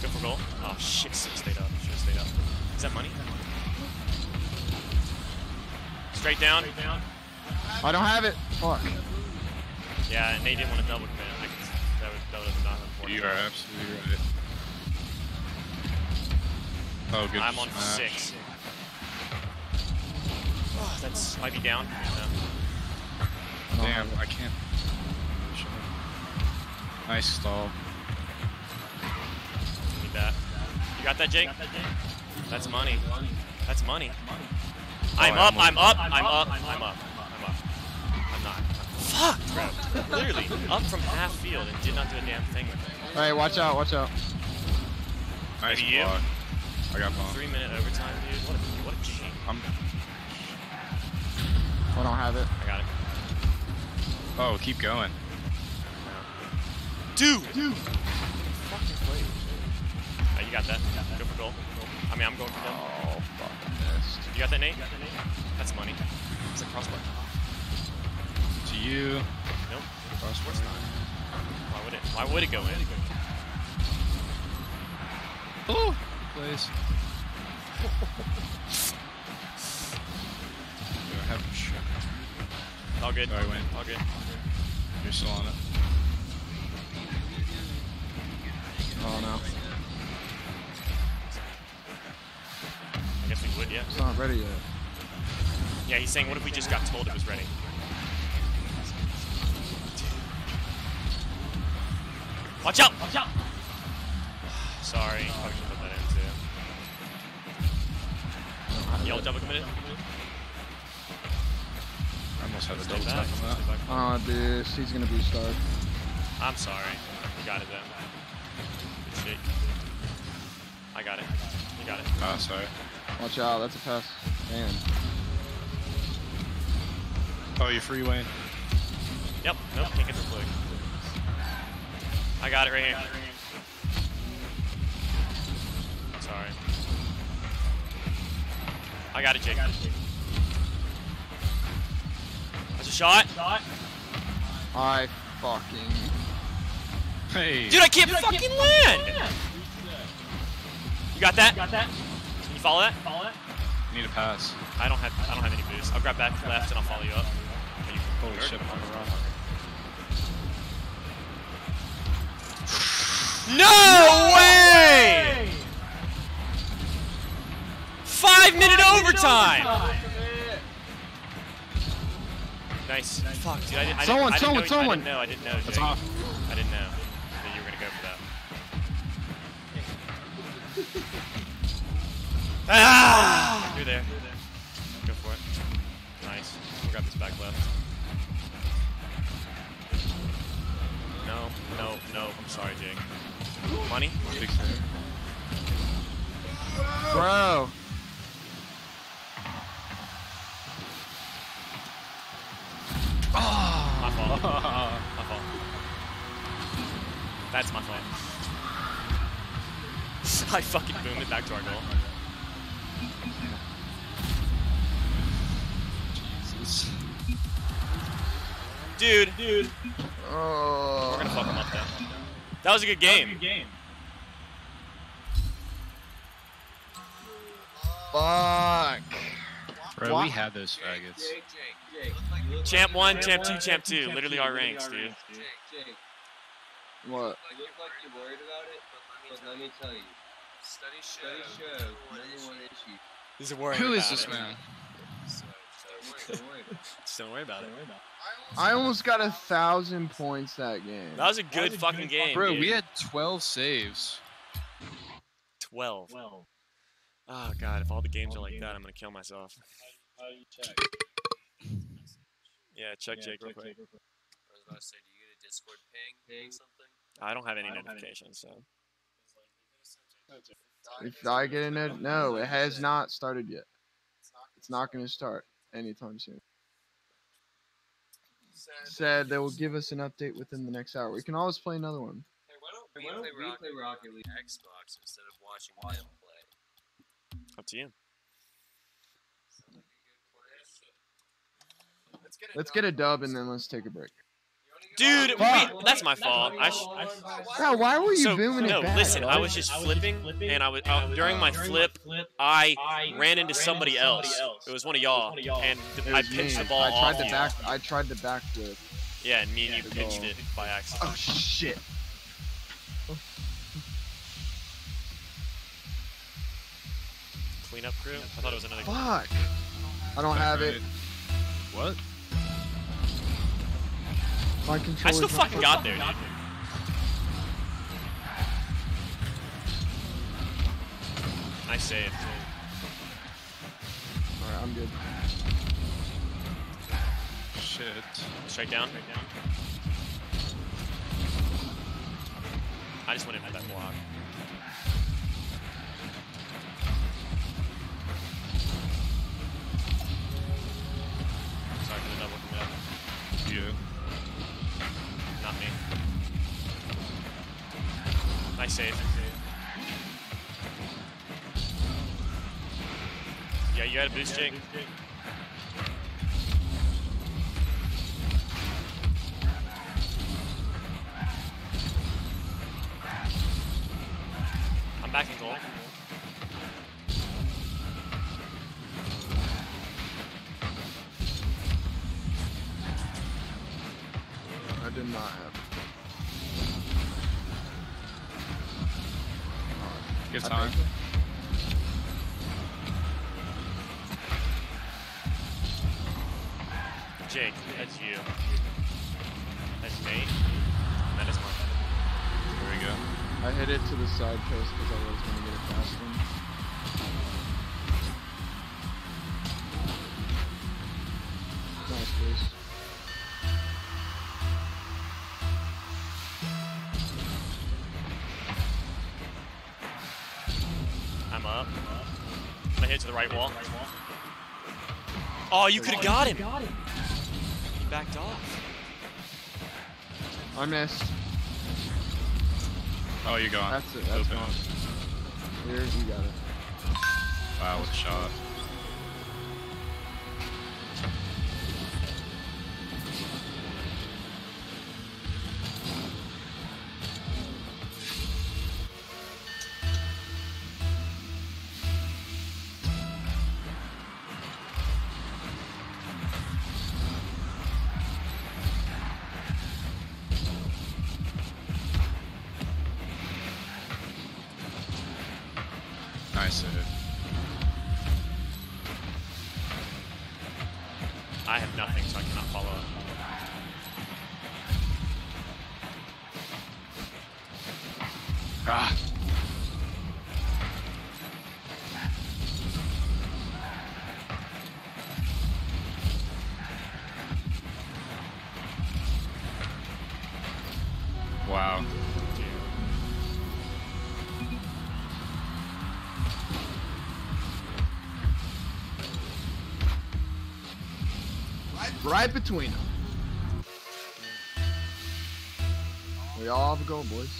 Go for goal. Oh shit, six stayed up. Should have stayed up. Is that money? Straight down. Straight down. I don't have it. Fuck. Yeah, and they didn't want to double commit. I could, that would that would have not unfortunate. you are absolutely right. Oh, good. I'm on smash. six. Oh, that's might be down. No. Damn, I can't. Nice stall. Need that. You got that, Jake? That's money. That's money. I'm up, I'm up, I'm up, I'm up, I'm up. I'm not. Fuck, bro. Literally, up from half field and did not do a damn thing with it. All right, watch out, watch out. Nice Maybe you. block. I got bomb. Three minute overtime, dude. What a, what a G. I'm. I don't have it. I got it. Oh, keep going. Dude! Dude! Fucking play. Uh, you got that. Go for goal. I mean, I'm going for goal. Oh, fuck, I missed. You got that, Nate? That's money. It's a crossbar. To you. Nope. Of not. Why would it? Why would it go in? Oh, place. All good. Sorry, Wayne. All good. You're still on it. Oh no, I guess we would, yeah. it's not ready yet. Yeah, he's saying, what if we just got told it was ready? Watch out! Watch out! Sorry, probably should put that in too. Y'all double committed? I almost had a double back. tap on that. Stay. Oh, ah, this. He's gonna be starved. I'm sorry. You got it then. Good shit. I got it. You got it. Oh, sorry. Watch out. That's a pass. Damn. Oh, you're free, Wayne. Yep. Nope. Can't get the flick. I got it right here. Sorry. I got it, Jake. That's a shot. I fucking. Hey. Dude, I can't fucking land. You got that? You got that? Can you follow that? Follow that? Need a pass. I don't have I don't have any boost. I'll grab back left and I'll follow you up. You Holy nerd? shit, I'm on the run. No way! Five minute overtime. Nice. Fuck, dude. I didn't, I Someone, didn't, I didn't someone, know, I didn't know. I didn't know. That's off. I didn't know that you were gonna go for that. Ah! You're there. Go for it. Nice. We'll grab this back left. No, no, no. I'm sorry, Jake. Money? Big save. Bro. My fault. my fault. That's my fault. I fucking boomed it back to our goal. Jesus. Dude, dude. Oh. We're gonna fuck him up then. Oh. That was a good game. Good game. Fuck. Bro, Wha- we had those faggots. Jake, Jake, Jake. You Champ one, champ two, champ two. Literally our ranks, dude. Jake, Jake. What? You look like you're worried about it, but let me tell you. Study show. Study show, number one issue. He's worried Who is this man? So, so don't worry about it. Just don't worry about it. I almost got a thousand points that game. That was a good fucking game, Bro, dude. we had 12 saves. 12. Oh god, if all the games are like that, I'm gonna kill myself. How do you check? Yeah, check Yeah, Jake real quick. Jake real quick. I was about to say, do you get a Discord ping or something? I don't have any don't have any- notifications, so. If I get a note, no, it has not started yet. It's not going to start anytime soon. Said they will give us an update within the next hour. We can always play another one. Hey, why don't we, why don't play, Rocket League League? Xbox instead of watching them play? Up to you. Get it. Let's get a dub and then let's take a break. Dude, Fuck. we, that's my fault. I sh- Yeah, why were you so, booming no, it back? listen, I was just flipping, and I was uh, during my flip, I ran into somebody else. It was one of y'all, and th- I was pitched me. the ball I tried off to you. back. I tried to back flip. Yeah, and me and you the pitched it by accident. Oh shit! Cleanup crew? I thought it was another. Fuck! I don't have it. What? My I still fucking got there, dude. Nice save. Alright, I'm good. Shit. Straight down. Straight down. I just went in for that block. Sorry for the double commit. Yeah. Not me. Nice save. Yeah, you had a boost, Jake. I'm back in goal. Did not have it. Good time. Jake, that's you. That's me. That is Mark. There we go. I hit it to the side post because I was gonna get a fast one. Oh, you could have got him. He backed off. I missed. Oh, you're gone. That's it. That's Open. gone. Here, you got it. Wow, what a shot. Right between them. We all have a goal, boys.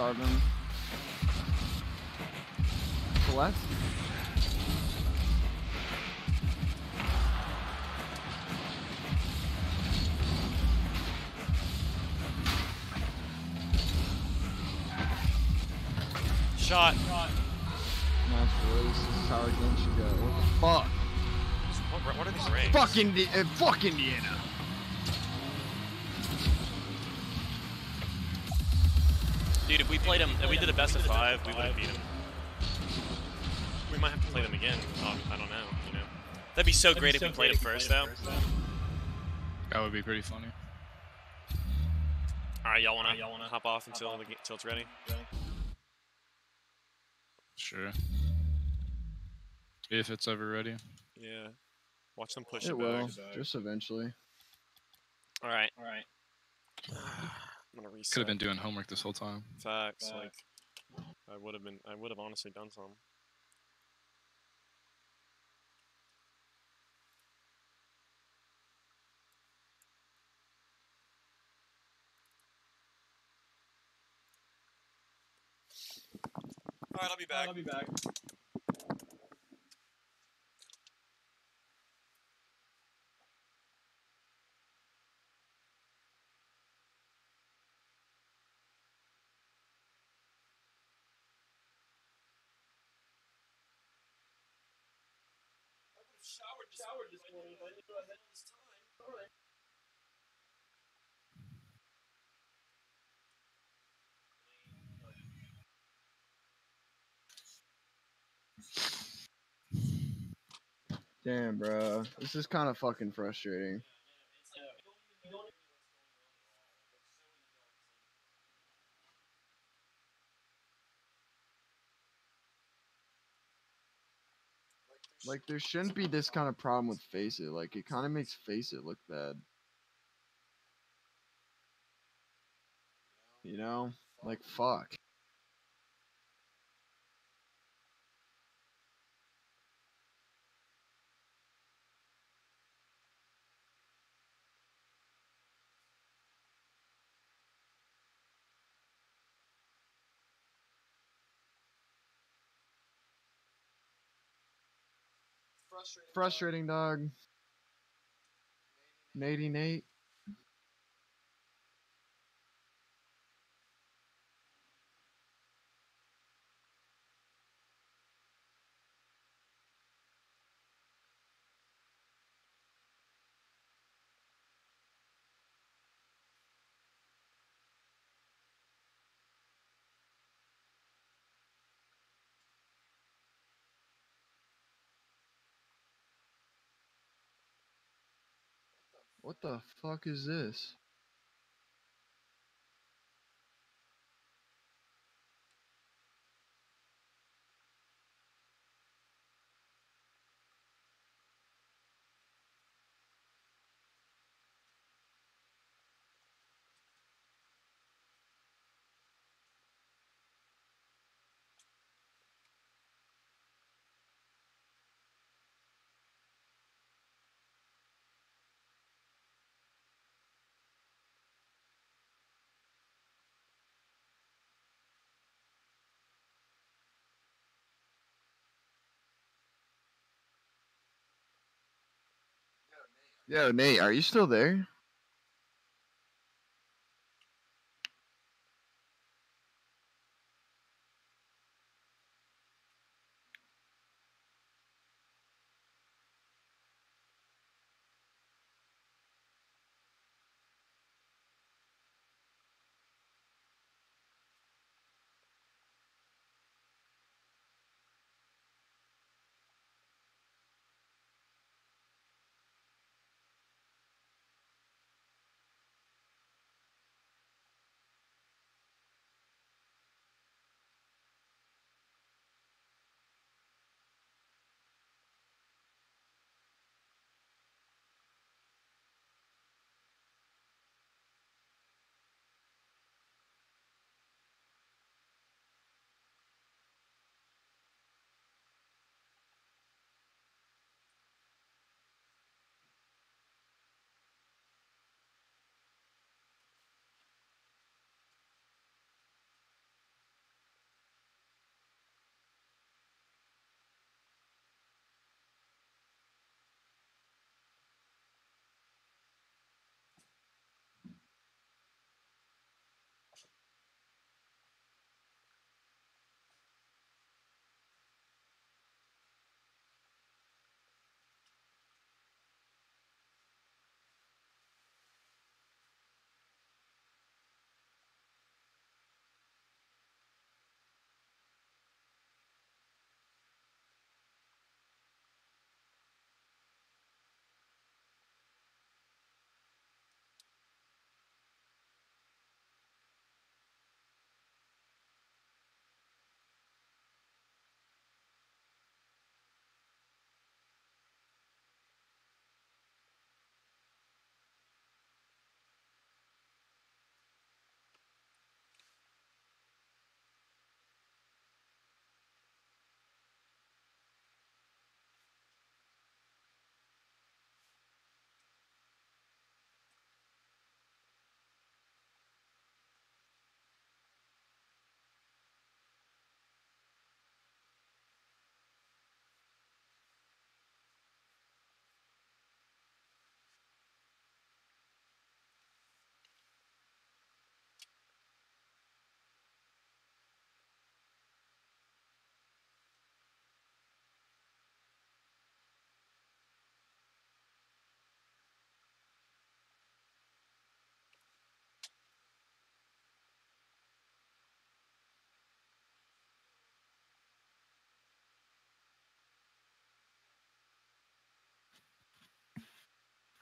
A boost start him. To left. Shot. This is how our game should go. What the fuck? What, what are these? Fuck, Indi- uh, fuck Indiana. Did a best of five, we would have beat them. We might have to play them again. Oh, I don't know. You know, that'd be so great if we played them first, though. That would be pretty funny. All right, y'all wanna y'all wanna hop off until the, until it's ready? Sure. If it's ever ready. Yeah. Watch them push It it, will, back. just eventually. All right. All right. I'm gonna reset. Could have been doing homework this whole time. Facts. Like, I would have been. I would have honestly done some. All right, I'll be back. I'll be back. Showered, this morning, but I didn't this time. All right. Damn, bro. This is kind of fucking frustrating. Like, there shouldn't be this kind of problem with FACEIT. Like, it kind of makes FACEIT look bad. You know? Like, fuck. Frustrating. Frustrating, dog. Natey Nate. What the fuck is this? Yo, Nate, are you still there?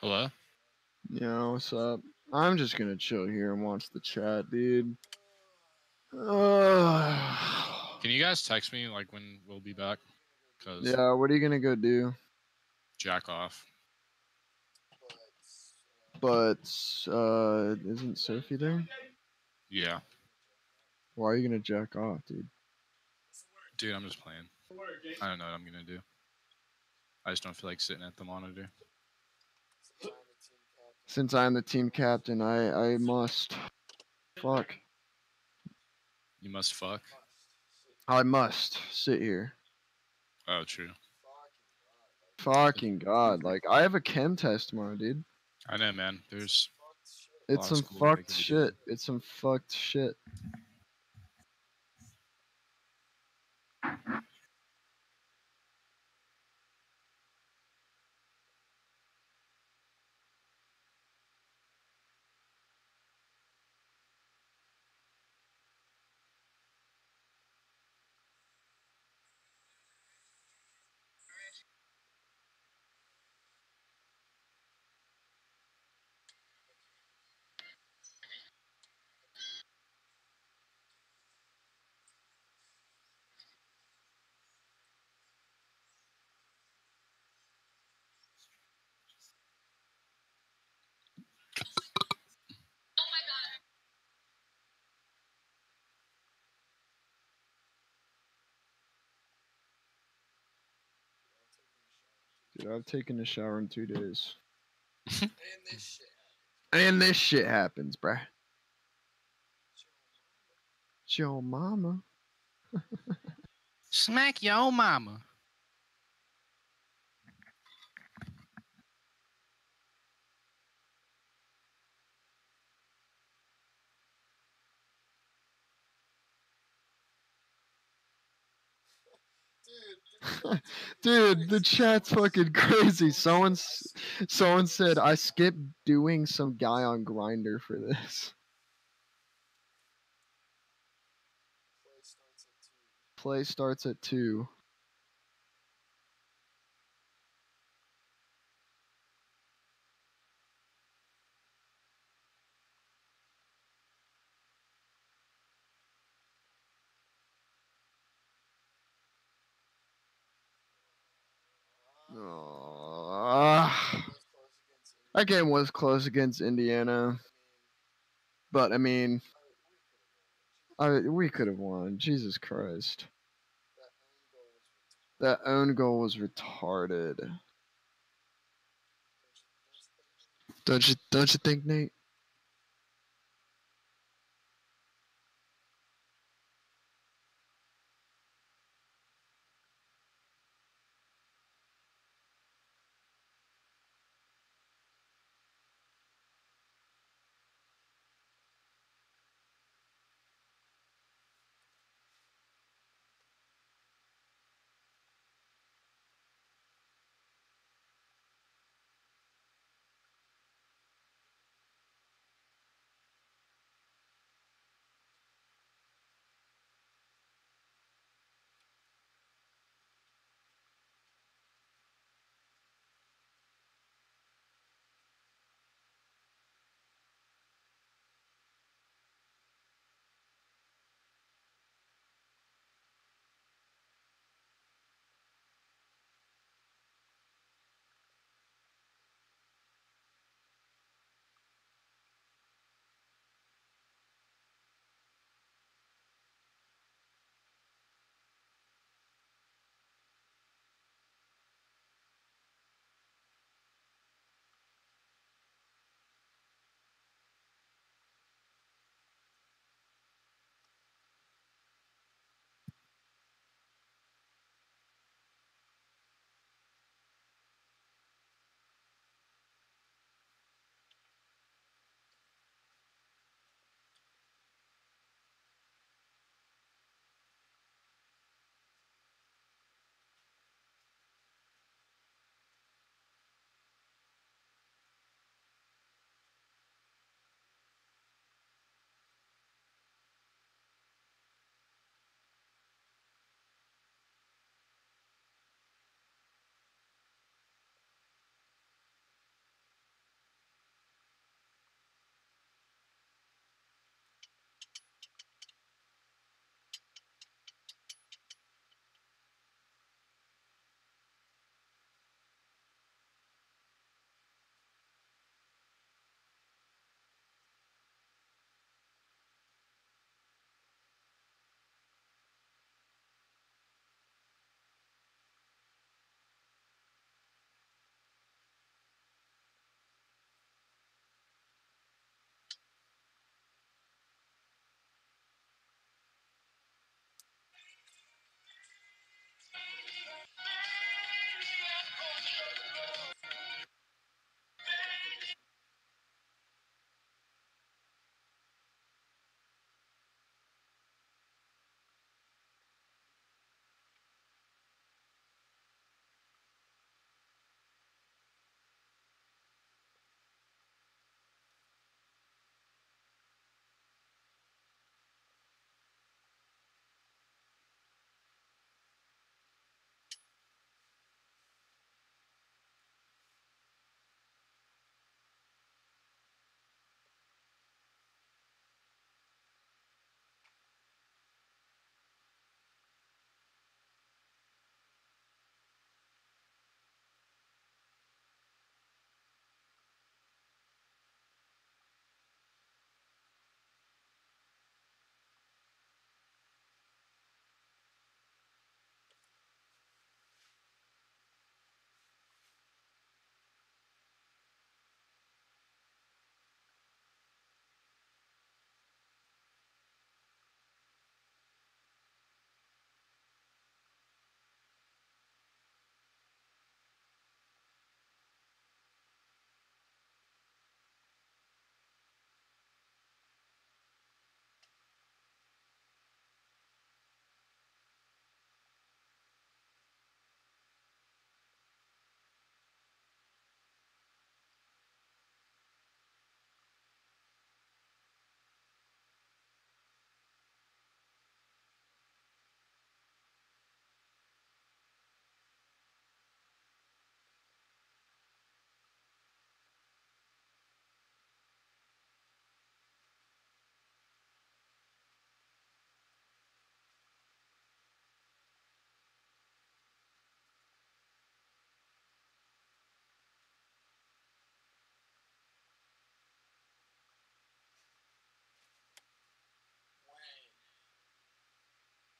Hello? Yeah, what's up? I'm just gonna chill here and watch the chat, dude. Uh, Can you guys text me like when we'll be back? Cause yeah, what are you gonna go do? jack off. But uh, isn't Sophie there? Yeah, Why are you gonna jack off, dude? dude, I'm just playing. I don't know what I'm gonna do. I just don't feel like sitting at the monitor. Since I'm the team captain, I I must. Fuck. You must fuck. I must sit here. Oh, true. Fucking god! Like I have a chem test tomorrow, dude. I know, man. There's It's some school that they fucked shit. It's some fucked shit. I've taken a shower in two days. And this shit. And this shit happens, bruh. It's your mama. smack your mama. Dude, the chat's fucking crazy. Someone's someone said I skipped doing some guy on Grindr for this. play starts at two. Play starts at two. Aw. That game was close against Indiana, but I mean, I, we could have won. Jesus Christ. That own goal was retarded. Don't you don't you think, Nate?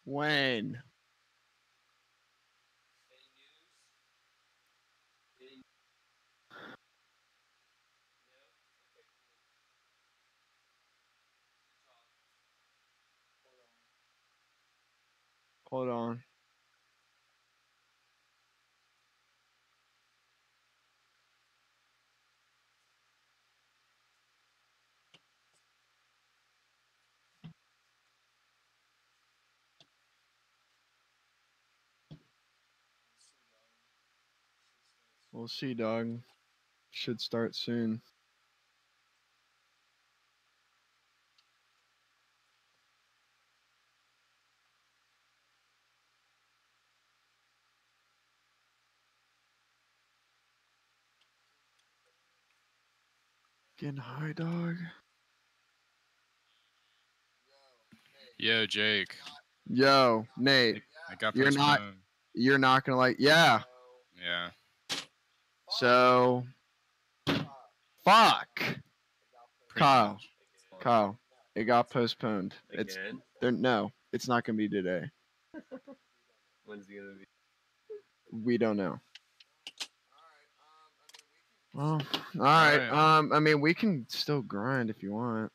When? Hold on. We'll see, dog. Should start soon. Getting high, dog. Yo, Jake. Yo, Nate, I got You're not- postponed. you're not gonna like. Yeah. Yeah. So. Fuck. Kyle. Kyle, it got postponed. It's there. No, it's not gonna be today. When's it gonna be? We don't know. Well, all right. Alright. Um, I mean, we can still grind if you want.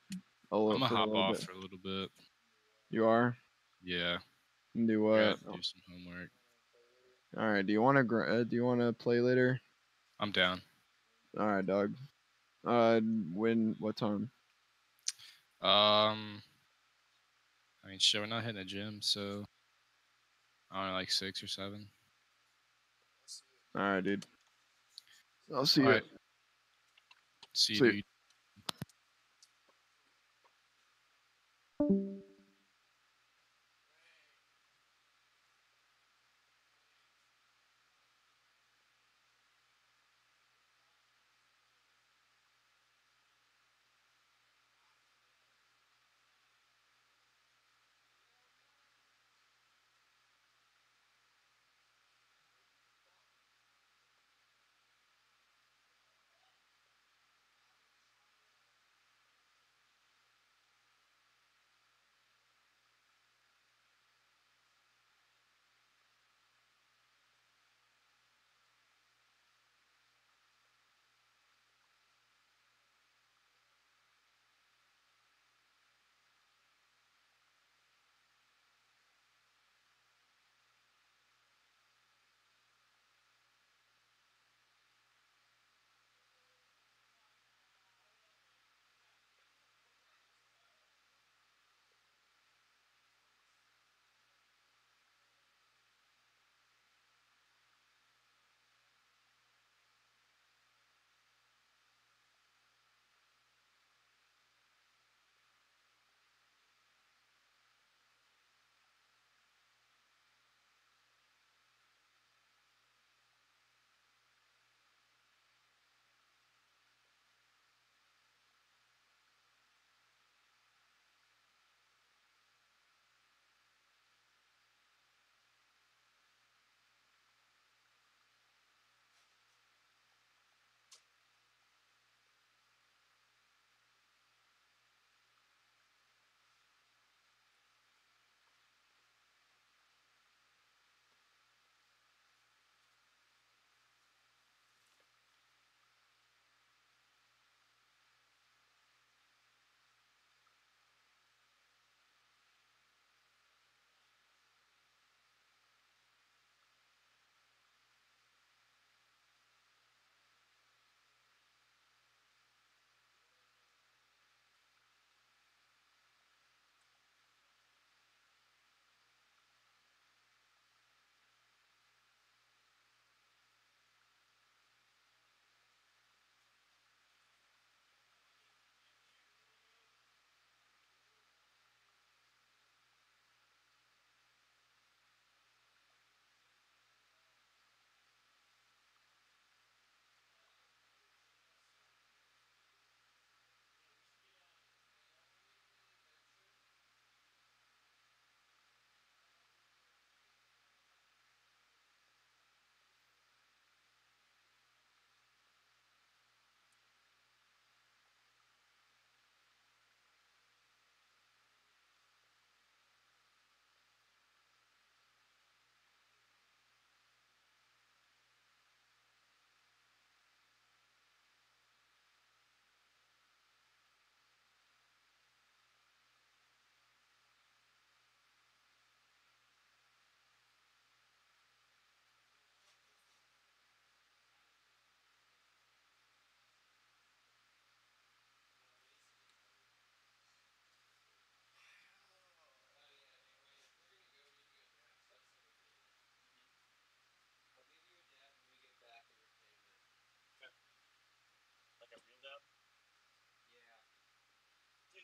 A little, I'm gonna for a hop off bit. for a little bit. You are. Yeah. Do what? gotta do some homework. All right. Do you want to? Gr- uh, do you want to play later? I'm down. All right, dog. Uh, when? What time? Um, I mean, shit, we're not hitting the gym, so I don't know, like six or seven. All right, dude. I'll see you. Alright. See you, See- dude.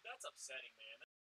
That's upsetting, man.